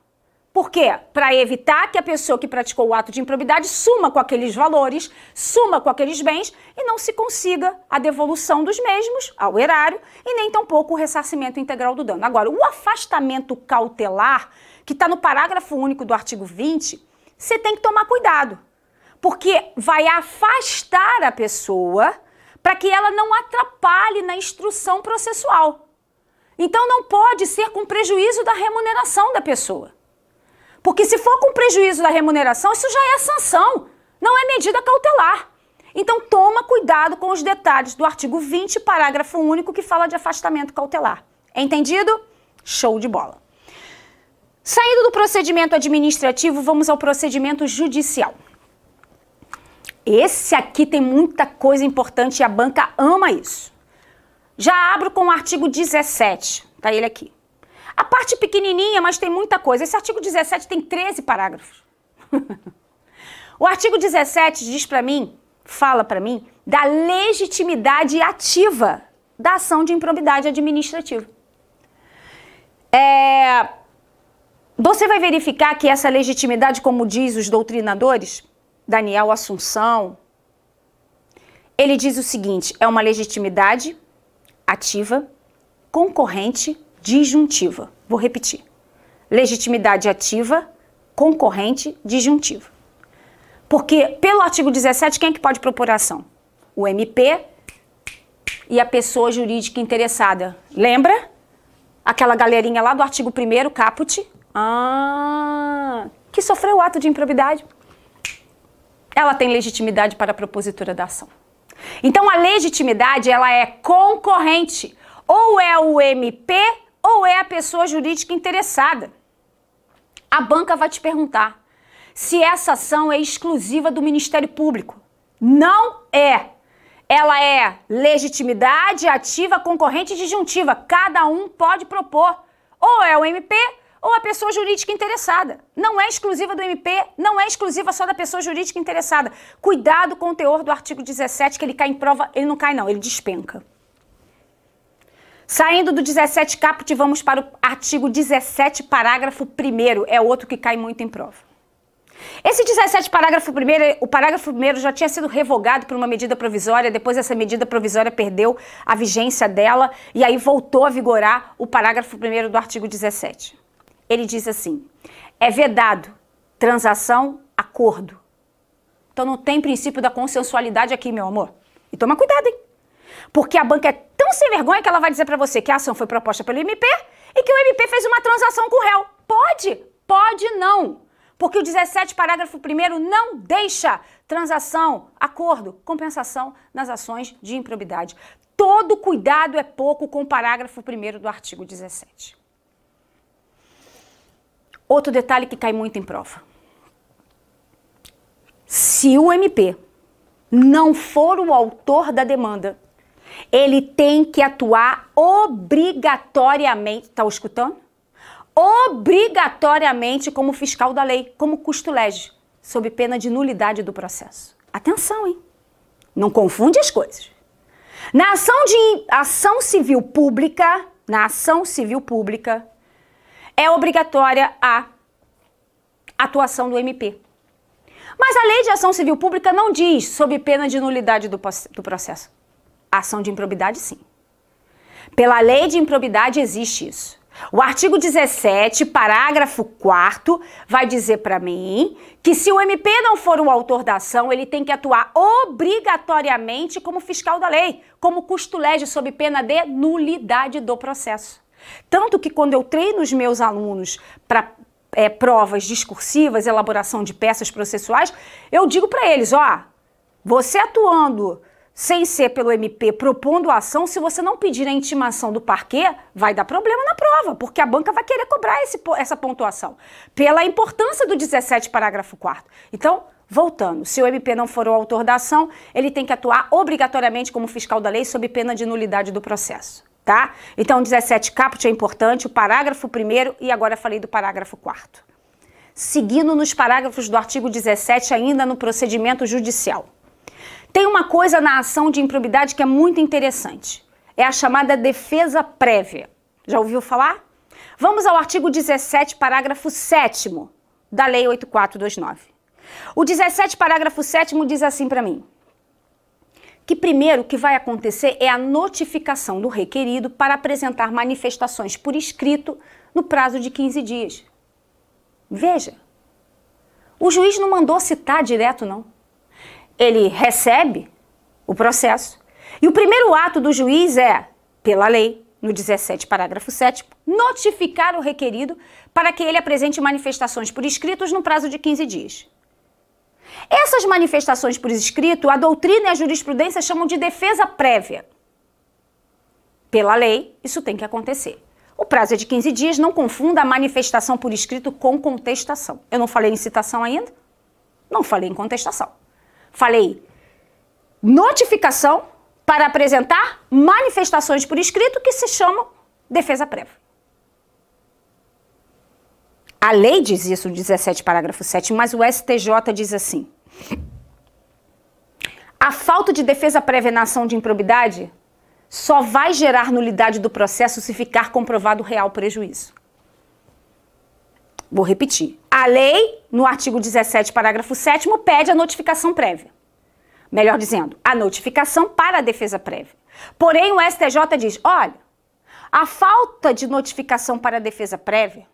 Speaker 1: Por quê? Para evitar que a pessoa que praticou o ato de improbidade suma com aqueles valores, suma com aqueles bens e não se consiga a devolução dos mesmos ao erário e nem tampouco o ressarcimento integral do dano. Agora, o afastamento cautelar, que está no parágrafo único do artigo 20, você tem que tomar cuidado, porque vai afastar a pessoa para que ela não atrapalhe na instrução processual. Então, não pode ser com prejuízo da remuneração da pessoa. Porque se for com prejuízo da remuneração, isso já é sanção, não é medida cautelar. Então toma cuidado com os detalhes do artigo 20, parágrafo único, que fala de afastamento cautelar. Entendido? Show de bola. Saindo do procedimento administrativo, vamos ao procedimento judicial. Esse aqui tem muita coisa importante e a banca ama isso. Já abro com o artigo 17, tá ele aqui. A parte pequenininha, mas tem muita coisa. Esse artigo 17 tem 13 parágrafos. o artigo 17 diz para mim, fala para mim, da legitimidade ativa da ação de improbidade administrativa. É, você vai verificar que essa legitimidade, como diz os doutrinadores, Daniel Assunção, ele diz o seguinte: é uma legitimidade ativa, concorrente disjuntiva. Vou repetir. Legitimidade ativa, concorrente, disjuntiva. Porque pelo artigo 17, quem é que pode propor ação? O MP e a pessoa jurídica interessada. Lembra? Aquela galerinha lá do artigo 1 caput, ah, que sofreu o ato de improbidade. Ela tem legitimidade para a propositura da ação. Então a legitimidade ela é concorrente. Ou é o MP ou é a pessoa jurídica interessada. A banca vai te perguntar se essa ação é exclusiva do Ministério Público. Não é. Ela é legitimidade ativa, concorrente e disjuntiva. Cada um pode propor. Ou é o MP ou a pessoa jurídica interessada. Não é exclusiva do MP, não é exclusiva só da pessoa jurídica interessada. Cuidado com o teor do artigo 17, que ele cai em prova. Ele não cai, não, ele despenca. Saindo do 17 caput, vamos para o artigo 17, parágrafo 1 é outro que cai muito em prova. Esse 17 parágrafo 1 o parágrafo 1 já tinha sido revogado por uma medida provisória, depois essa medida provisória perdeu a vigência dela e aí voltou a vigorar o parágrafo 1 do artigo 17. Ele diz assim: é vedado transação acordo. Então não tem princípio da consensualidade aqui, meu amor. E toma cuidado, hein? Porque a banca é tão sem vergonha que ela vai dizer para você que a ação foi proposta pelo MP e que o MP fez uma transação com o réu. Pode, pode não. Porque o 17, parágrafo 1 não deixa transação, acordo, compensação nas ações de improbidade. Todo cuidado é pouco com o parágrafo 1 do artigo 17. Outro detalhe que cai muito em prova. Se o MP não for o autor da demanda, ele tem que atuar obrigatoriamente. Tá escutando? Obrigatoriamente como fiscal da lei, como custo lege, sob pena de nulidade do processo. Atenção, hein? Não confunde as coisas. Na ação de ação civil pública, na ação civil pública, é obrigatória a atuação do MP. Mas a lei de ação civil pública não diz sob pena de nulidade do, do processo. Ação de improbidade, sim. Pela lei de improbidade existe isso. O artigo 17, parágrafo 4 vai dizer para mim que se o MP não for o autor da ação, ele tem que atuar obrigatoriamente como fiscal da lei, como custo lege sob pena de nulidade do processo. Tanto que quando eu treino os meus alunos para é, provas discursivas, elaboração de peças processuais, eu digo para eles, ó, você atuando sem ser pelo MP propondo a ação, se você não pedir a intimação do parquê, vai dar problema na prova, porque a banca vai querer cobrar esse, essa pontuação, pela importância do 17, parágrafo 4 Então, voltando, se o MP não for o autor da ação, ele tem que atuar obrigatoriamente como fiscal da lei sob pena de nulidade do processo tá? Então, 17 caput é importante, o parágrafo 1 e agora falei do parágrafo 4 Seguindo nos parágrafos do artigo 17, ainda no procedimento judicial. Tem uma coisa na ação de improbidade que é muito interessante. É a chamada defesa prévia. Já ouviu falar? Vamos ao artigo 17, parágrafo 7 da Lei 8429. O 17, parágrafo 7 diz assim para mim: que primeiro o que vai acontecer é a notificação do requerido para apresentar manifestações por escrito no prazo de 15 dias. Veja, o juiz não mandou citar direto, não. Ele recebe o processo e o primeiro ato do juiz é, pela lei, no 17, parágrafo 7, notificar o requerido para que ele apresente manifestações por escritos no prazo de 15 dias. Essas manifestações por escrito, a doutrina e a jurisprudência chamam de defesa prévia. Pela lei, isso tem que acontecer. O prazo é de 15 dias, não confunda a manifestação por escrito com contestação. Eu não falei em citação ainda? Não falei em contestação. Falei notificação para apresentar manifestações por escrito que se chamam defesa prévia. A lei diz isso, 17, parágrafo 7, mas o STJ diz assim: a falta de defesa prévia na ação de improbidade só vai gerar nulidade do processo se ficar comprovado real prejuízo. Vou repetir. A lei, no artigo 17, parágrafo 7, pede a notificação prévia. Melhor dizendo, a notificação para a defesa prévia. Porém, o STJ diz: olha, a falta de notificação para a defesa prévia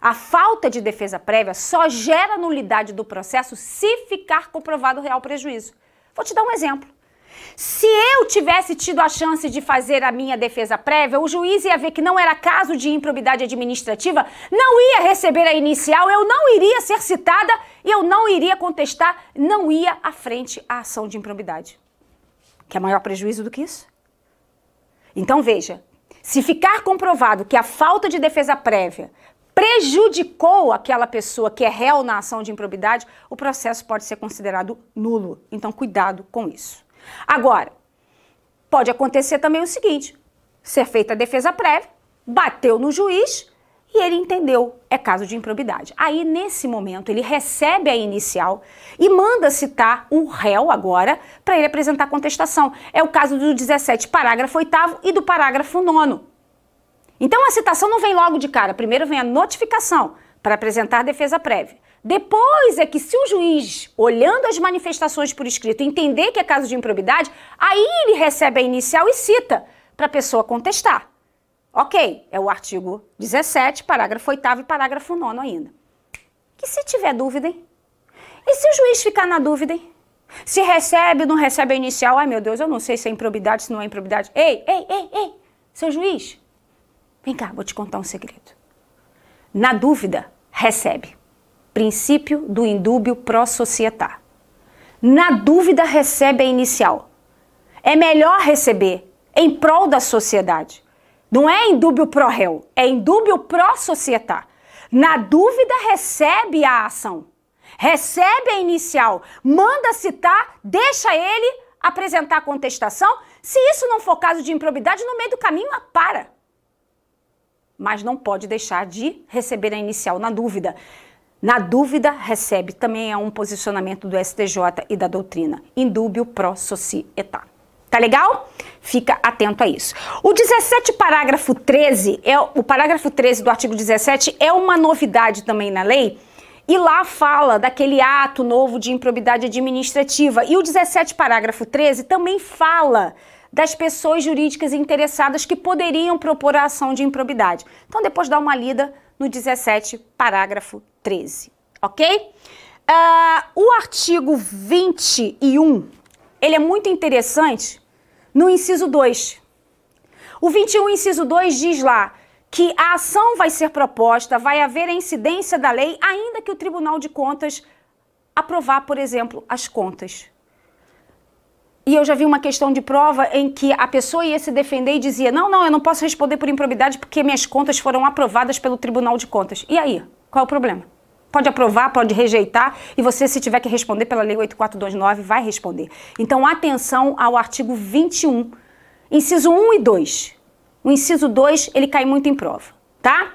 Speaker 1: a falta de defesa prévia só gera nulidade do processo se ficar comprovado o real prejuízo. Vou te dar um exemplo. Se eu tivesse tido a chance de fazer a minha defesa prévia, o juiz ia ver que não era caso de improbidade administrativa, não ia receber a inicial, eu não iria ser citada e eu não iria contestar, não ia à frente a ação de improbidade. Que é maior prejuízo do que isso? Então veja, se ficar comprovado que a falta de defesa prévia prejudicou aquela pessoa que é réu na ação de improbidade, o processo pode ser considerado nulo. Então, cuidado com isso. Agora, pode acontecer também o seguinte: ser feita a defesa prévia, bateu no juiz e ele entendeu, é caso de improbidade. Aí, nesse momento, ele recebe a inicial e manda citar o réu agora para ele apresentar contestação. É o caso do 17, parágrafo 8 e do parágrafo 9. Então a citação não vem logo de cara. Primeiro vem a notificação para apresentar defesa prévia. Depois é que, se o juiz, olhando as manifestações por escrito, entender que é caso de improbidade, aí ele recebe a inicial e cita para a pessoa contestar. Ok, é o artigo 17, parágrafo 8 e parágrafo 9 ainda. Que se tiver dúvida, hein? E se o juiz ficar na dúvida, hein? Se recebe ou não recebe a inicial, ai meu Deus, eu não sei se é improbidade, se não é improbidade. Ei, ei, ei, ei, seu juiz, vem cá, vou te contar um segredo. Na dúvida, recebe. Princípio do indúbio pró societar. Na dúvida, recebe a inicial. É melhor receber em prol da sociedade. Não é indúbio pró réu, é indúbio pró societar. Na dúvida, recebe a ação. Recebe a inicial, manda citar, deixa ele apresentar a contestação. Se isso não for caso de improbidade, no meio do caminho, para mas não pode deixar de receber a inicial na dúvida. Na dúvida, recebe. Também é um posicionamento do STJ e da doutrina. Indúbio pro società. Tá legal? Fica atento a isso. O 17, parágrafo 13, é, o parágrafo 13 do artigo 17 é uma novidade também na lei. E lá fala daquele ato novo de improbidade administrativa. E o 17, parágrafo 13, também fala das pessoas jurídicas interessadas que poderiam propor a ação de improbidade. Então, depois dá uma lida no 17, parágrafo 13, ok? Uh, o artigo 21, ele é muito interessante no inciso 2. O 21, inciso 2, diz lá que a ação vai ser proposta, vai haver a incidência da lei, ainda que o Tribunal de Contas aprovar, por exemplo, as contas. E eu já vi uma questão de prova em que a pessoa ia se defender e dizia: não, não, eu não posso responder por improbidade porque minhas contas foram aprovadas pelo Tribunal de Contas. E aí? Qual é o problema? Pode aprovar, pode rejeitar, e você, se tiver que responder pela Lei 8429, vai responder. Então, atenção ao artigo 21, inciso 1 e 2. O inciso 2, ele cai muito em prova, tá?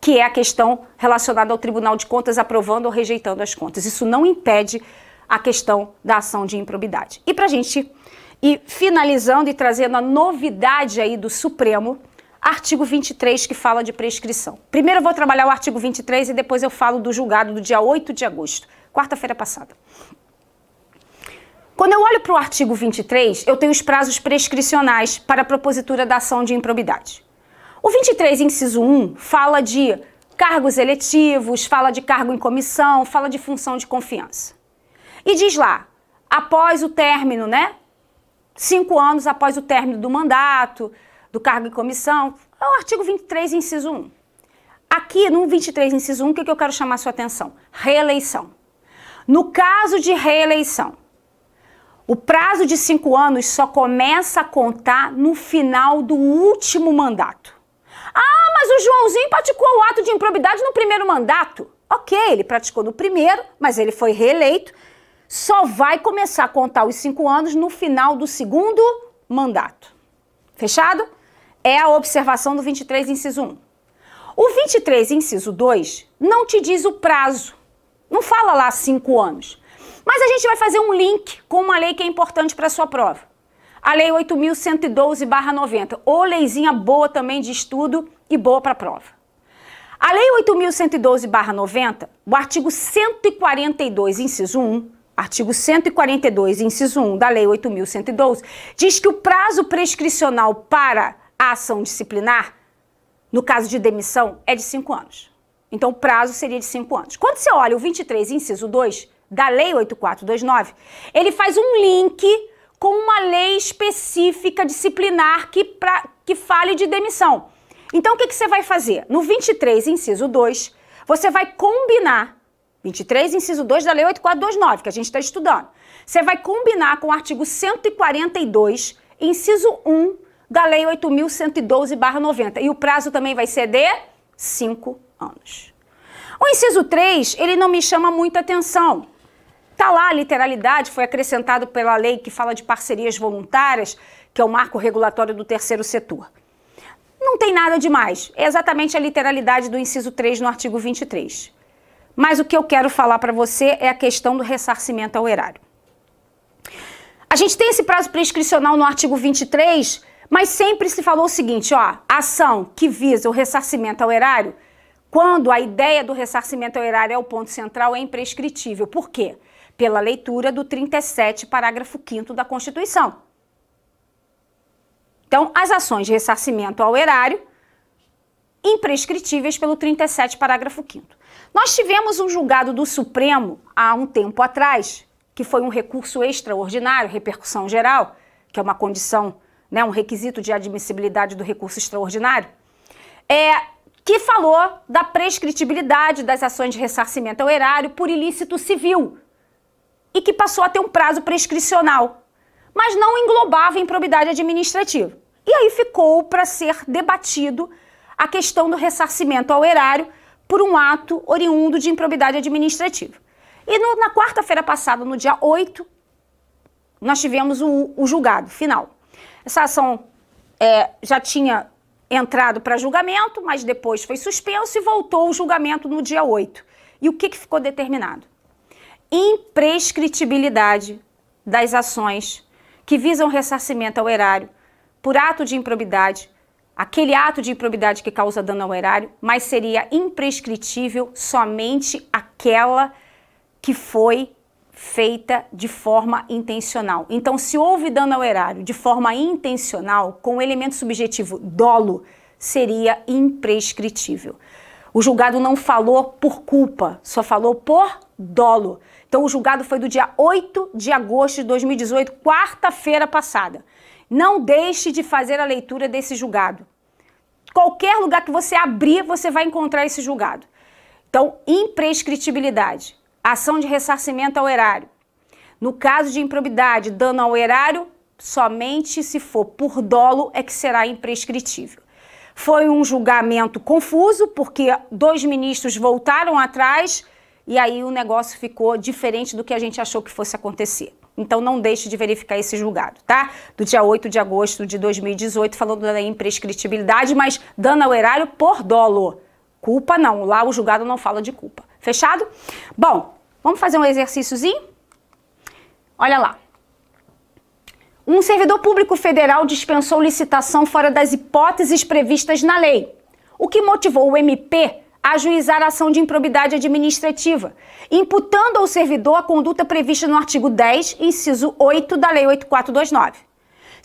Speaker 1: Que é a questão relacionada ao Tribunal de Contas aprovando ou rejeitando as contas. Isso não impede a questão da ação de improbidade. E para a gente ir finalizando e trazendo a novidade aí do Supremo, artigo 23 que fala de prescrição. Primeiro eu vou trabalhar o artigo 23 e depois eu falo do julgado do dia 8 de agosto, quarta-feira passada. Quando eu olho para o artigo 23, eu tenho os prazos prescricionais para a propositura da ação de improbidade. O 23, inciso 1, fala de cargos eletivos, fala de cargo em comissão, fala de função de confiança. E diz lá, após o término, né? Cinco anos após o término do mandato, do cargo em comissão, é o artigo 23, inciso 1. Aqui no 23, inciso 1, o que, que eu quero chamar a sua atenção? Reeleição. No caso de reeleição, o prazo de cinco anos só começa a contar no final do último mandato. Ah, mas o Joãozinho praticou o ato de improbidade no primeiro mandato. Ok, ele praticou no primeiro, mas ele foi reeleito só vai começar a contar os cinco anos no final do segundo mandato. Fechado? É a observação do 23, inciso 1. O 23, inciso 2, não te diz o prazo. Não fala lá cinco anos. Mas a gente vai fazer um link com uma lei que é importante para a sua prova. A Lei 8.112-90. Ou leizinha boa também de estudo e boa para a prova. A Lei 8.112-90, o artigo 142, inciso 1, artigo 142, inciso 1 da Lei 8.112, diz que o prazo prescricional para a ação disciplinar, no caso de demissão, é de 5 anos. Então, o prazo seria de 5 anos. Quando você olha o 23, inciso 2 da Lei 8429, ele faz um link com uma lei específica disciplinar que, pra, que fale de demissão. Então, o que, que você vai fazer? No 23, inciso 2, você vai combinar 23, inciso 2 da Lei 8429, que a gente está estudando. Você vai combinar com o artigo 142, inciso 1 da Lei 8.112-90. E o prazo também vai ser de 5 anos. O inciso 3, ele não me chama muita atenção. Está lá a literalidade, foi acrescentado pela lei que fala de parcerias voluntárias, que é o marco regulatório do terceiro setor. Não tem nada demais. É exatamente a literalidade do inciso 3 no artigo 23. Mas o que eu quero falar para você é a questão do ressarcimento ao erário. A gente tem esse prazo prescricional no artigo 23, mas sempre se falou o seguinte, ó, ação que visa o ressarcimento ao erário, quando a ideia do ressarcimento ao erário é o ponto central, é imprescritível. Por quê? Pela leitura do 37, parágrafo 5 da Constituição. Então, as ações de ressarcimento ao erário imprescritíveis pelo 37, parágrafo 5 Nós tivemos um julgado do Supremo há um tempo atrás, que foi um recurso extraordinário, repercussão geral, que é uma condição, né, um requisito de admissibilidade do recurso extraordinário, é, que falou da prescritibilidade das ações de ressarcimento ao erário por ilícito civil e que passou a ter um prazo prescricional, mas não englobava improbidade administrativa. E aí ficou para ser debatido a questão do ressarcimento ao erário por um ato oriundo de improbidade administrativa. E no, na quarta-feira passada, no dia 8, nós tivemos o, o julgado final. Essa ação é, já tinha entrado para julgamento, mas depois foi suspenso e voltou o julgamento no dia 8. E o que, que ficou determinado? Imprescritibilidade das ações que visam ressarcimento ao erário por ato de improbidade, aquele ato de improbidade que causa dano ao erário, mas seria imprescritível somente aquela que foi feita de forma intencional. Então, se houve dano ao erário de forma intencional, com o elemento subjetivo dolo, seria imprescritível. O julgado não falou por culpa, só falou por dolo. Então, o julgado foi do dia 8 de agosto de 2018, quarta-feira passada. Não deixe de fazer a leitura desse julgado. Qualquer lugar que você abrir, você vai encontrar esse julgado. Então, imprescritibilidade ação de ressarcimento ao erário. No caso de improbidade, dano ao erário, somente se for por dolo é que será imprescritível. Foi um julgamento confuso, porque dois ministros voltaram atrás e aí o negócio ficou diferente do que a gente achou que fosse acontecer. Então não deixe de verificar esse julgado, tá? Do dia 8 de agosto de 2018, falando da imprescritibilidade, mas dano ao erário por dolo. Culpa não, lá o julgado não fala de culpa. Fechado? Bom, Vamos fazer um exercíciozinho? Olha lá. Um servidor público federal dispensou licitação fora das hipóteses previstas na lei, o que motivou o MP ajuizar a ação de improbidade administrativa, imputando ao servidor a conduta prevista no artigo 10, inciso 8 da Lei 8429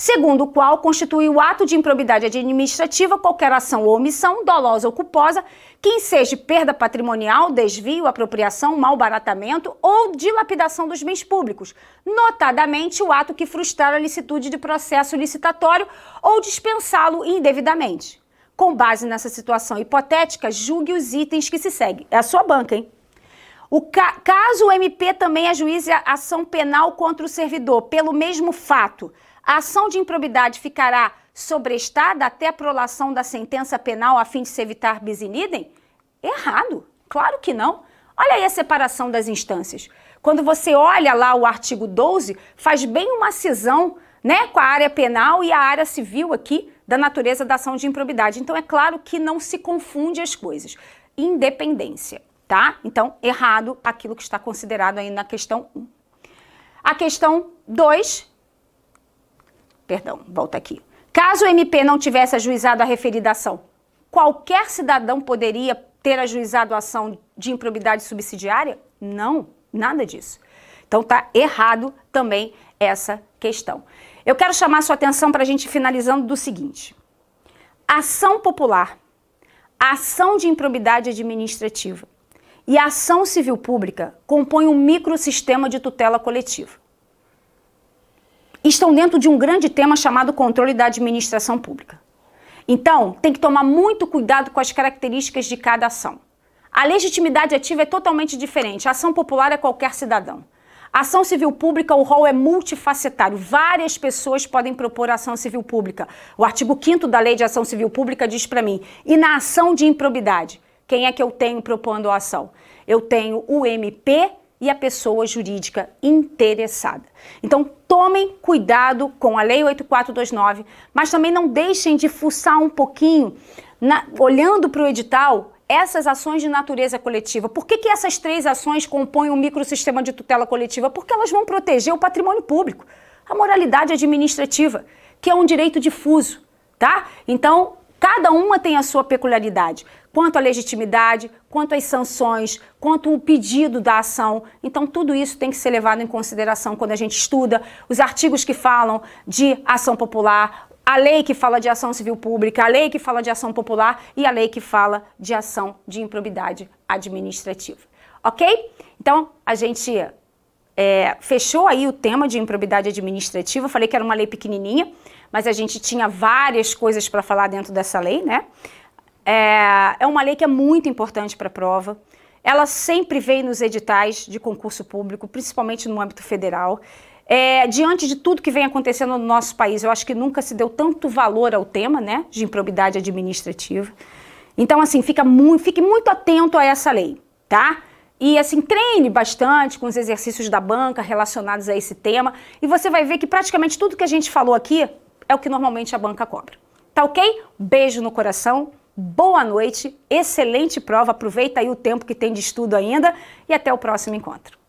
Speaker 1: segundo o qual constitui o ato de improbidade administrativa qualquer ação ou omissão, dolosa ou culposa, que enseje perda patrimonial, desvio, apropriação, malbaratamento ou dilapidação dos bens públicos, notadamente o ato que frustrar a licitude de processo licitatório ou dispensá-lo indevidamente. Com base nessa situação hipotética, julgue os itens que se seguem. É a sua banca, hein? O ca caso o MP também ajuize a ação penal contra o servidor pelo mesmo fato, a ação de improbidade ficará sobrestada até a prolação da sentença penal a fim de se evitar bis in idem? Errado, claro que não. Olha aí a separação das instâncias. Quando você olha lá o artigo 12, faz bem uma cisão né, com a área penal e a área civil aqui da natureza da ação de improbidade. Então é claro que não se confunde as coisas. Independência, tá? Então, errado aquilo que está considerado aí na questão 1. A questão 2 Perdão, volta aqui. Caso o MP não tivesse ajuizado a referida ação, qualquer cidadão poderia ter ajuizado a ação de improbidade subsidiária? Não, nada disso. Então tá errado também essa questão. Eu quero chamar sua atenção para a gente finalizando do seguinte: ação popular, ação de improbidade administrativa e ação civil pública compõem um microsistema de tutela coletiva estão dentro de um grande tema chamado controle da administração pública. Então, tem que tomar muito cuidado com as características de cada ação. A legitimidade ativa é totalmente diferente. A ação popular é qualquer cidadão. Ação civil pública, o rol é multifacetário. Várias pessoas podem propor ação civil pública. O artigo 5 da Lei de Ação Civil Pública diz para mim: e na ação de improbidade, quem é que eu tenho propondo a ação? Eu tenho o MP e a pessoa jurídica interessada. Então, tomem cuidado com a Lei 8429, mas também não deixem de fuçar um pouquinho, na, olhando para o edital, essas ações de natureza coletiva. Por que, que essas três ações compõem um microsistema de tutela coletiva? Porque elas vão proteger o patrimônio público, a moralidade administrativa, que é um direito difuso, tá? Então, Cada uma tem a sua peculiaridade, quanto à legitimidade, quanto às sanções, quanto o pedido da ação. Então, tudo isso tem que ser levado em consideração quando a gente estuda os artigos que falam de ação popular, a lei que fala de ação civil pública, a lei que fala de ação popular e a lei que fala de ação de improbidade administrativa. Ok? Então, a gente é, fechou aí o tema de improbidade administrativa. Eu falei que era uma lei pequenininha, mas a gente tinha várias coisas para falar dentro dessa lei, né? É, é uma lei que é muito importante para a prova. Ela sempre vem nos editais de concurso público, principalmente no âmbito federal. É, diante de tudo que vem acontecendo no nosso país, eu acho que nunca se deu tanto valor ao tema né, de improbidade administrativa. Então, assim, fica muito, fique muito atento a essa lei, tá? E assim, treine bastante com os exercícios da banca relacionados a esse tema. E você vai ver que praticamente tudo que a gente falou aqui é o que normalmente a banca cobra. Tá ok? Beijo no coração, boa noite, excelente prova, aproveita aí o tempo que tem de estudo ainda e até o próximo encontro.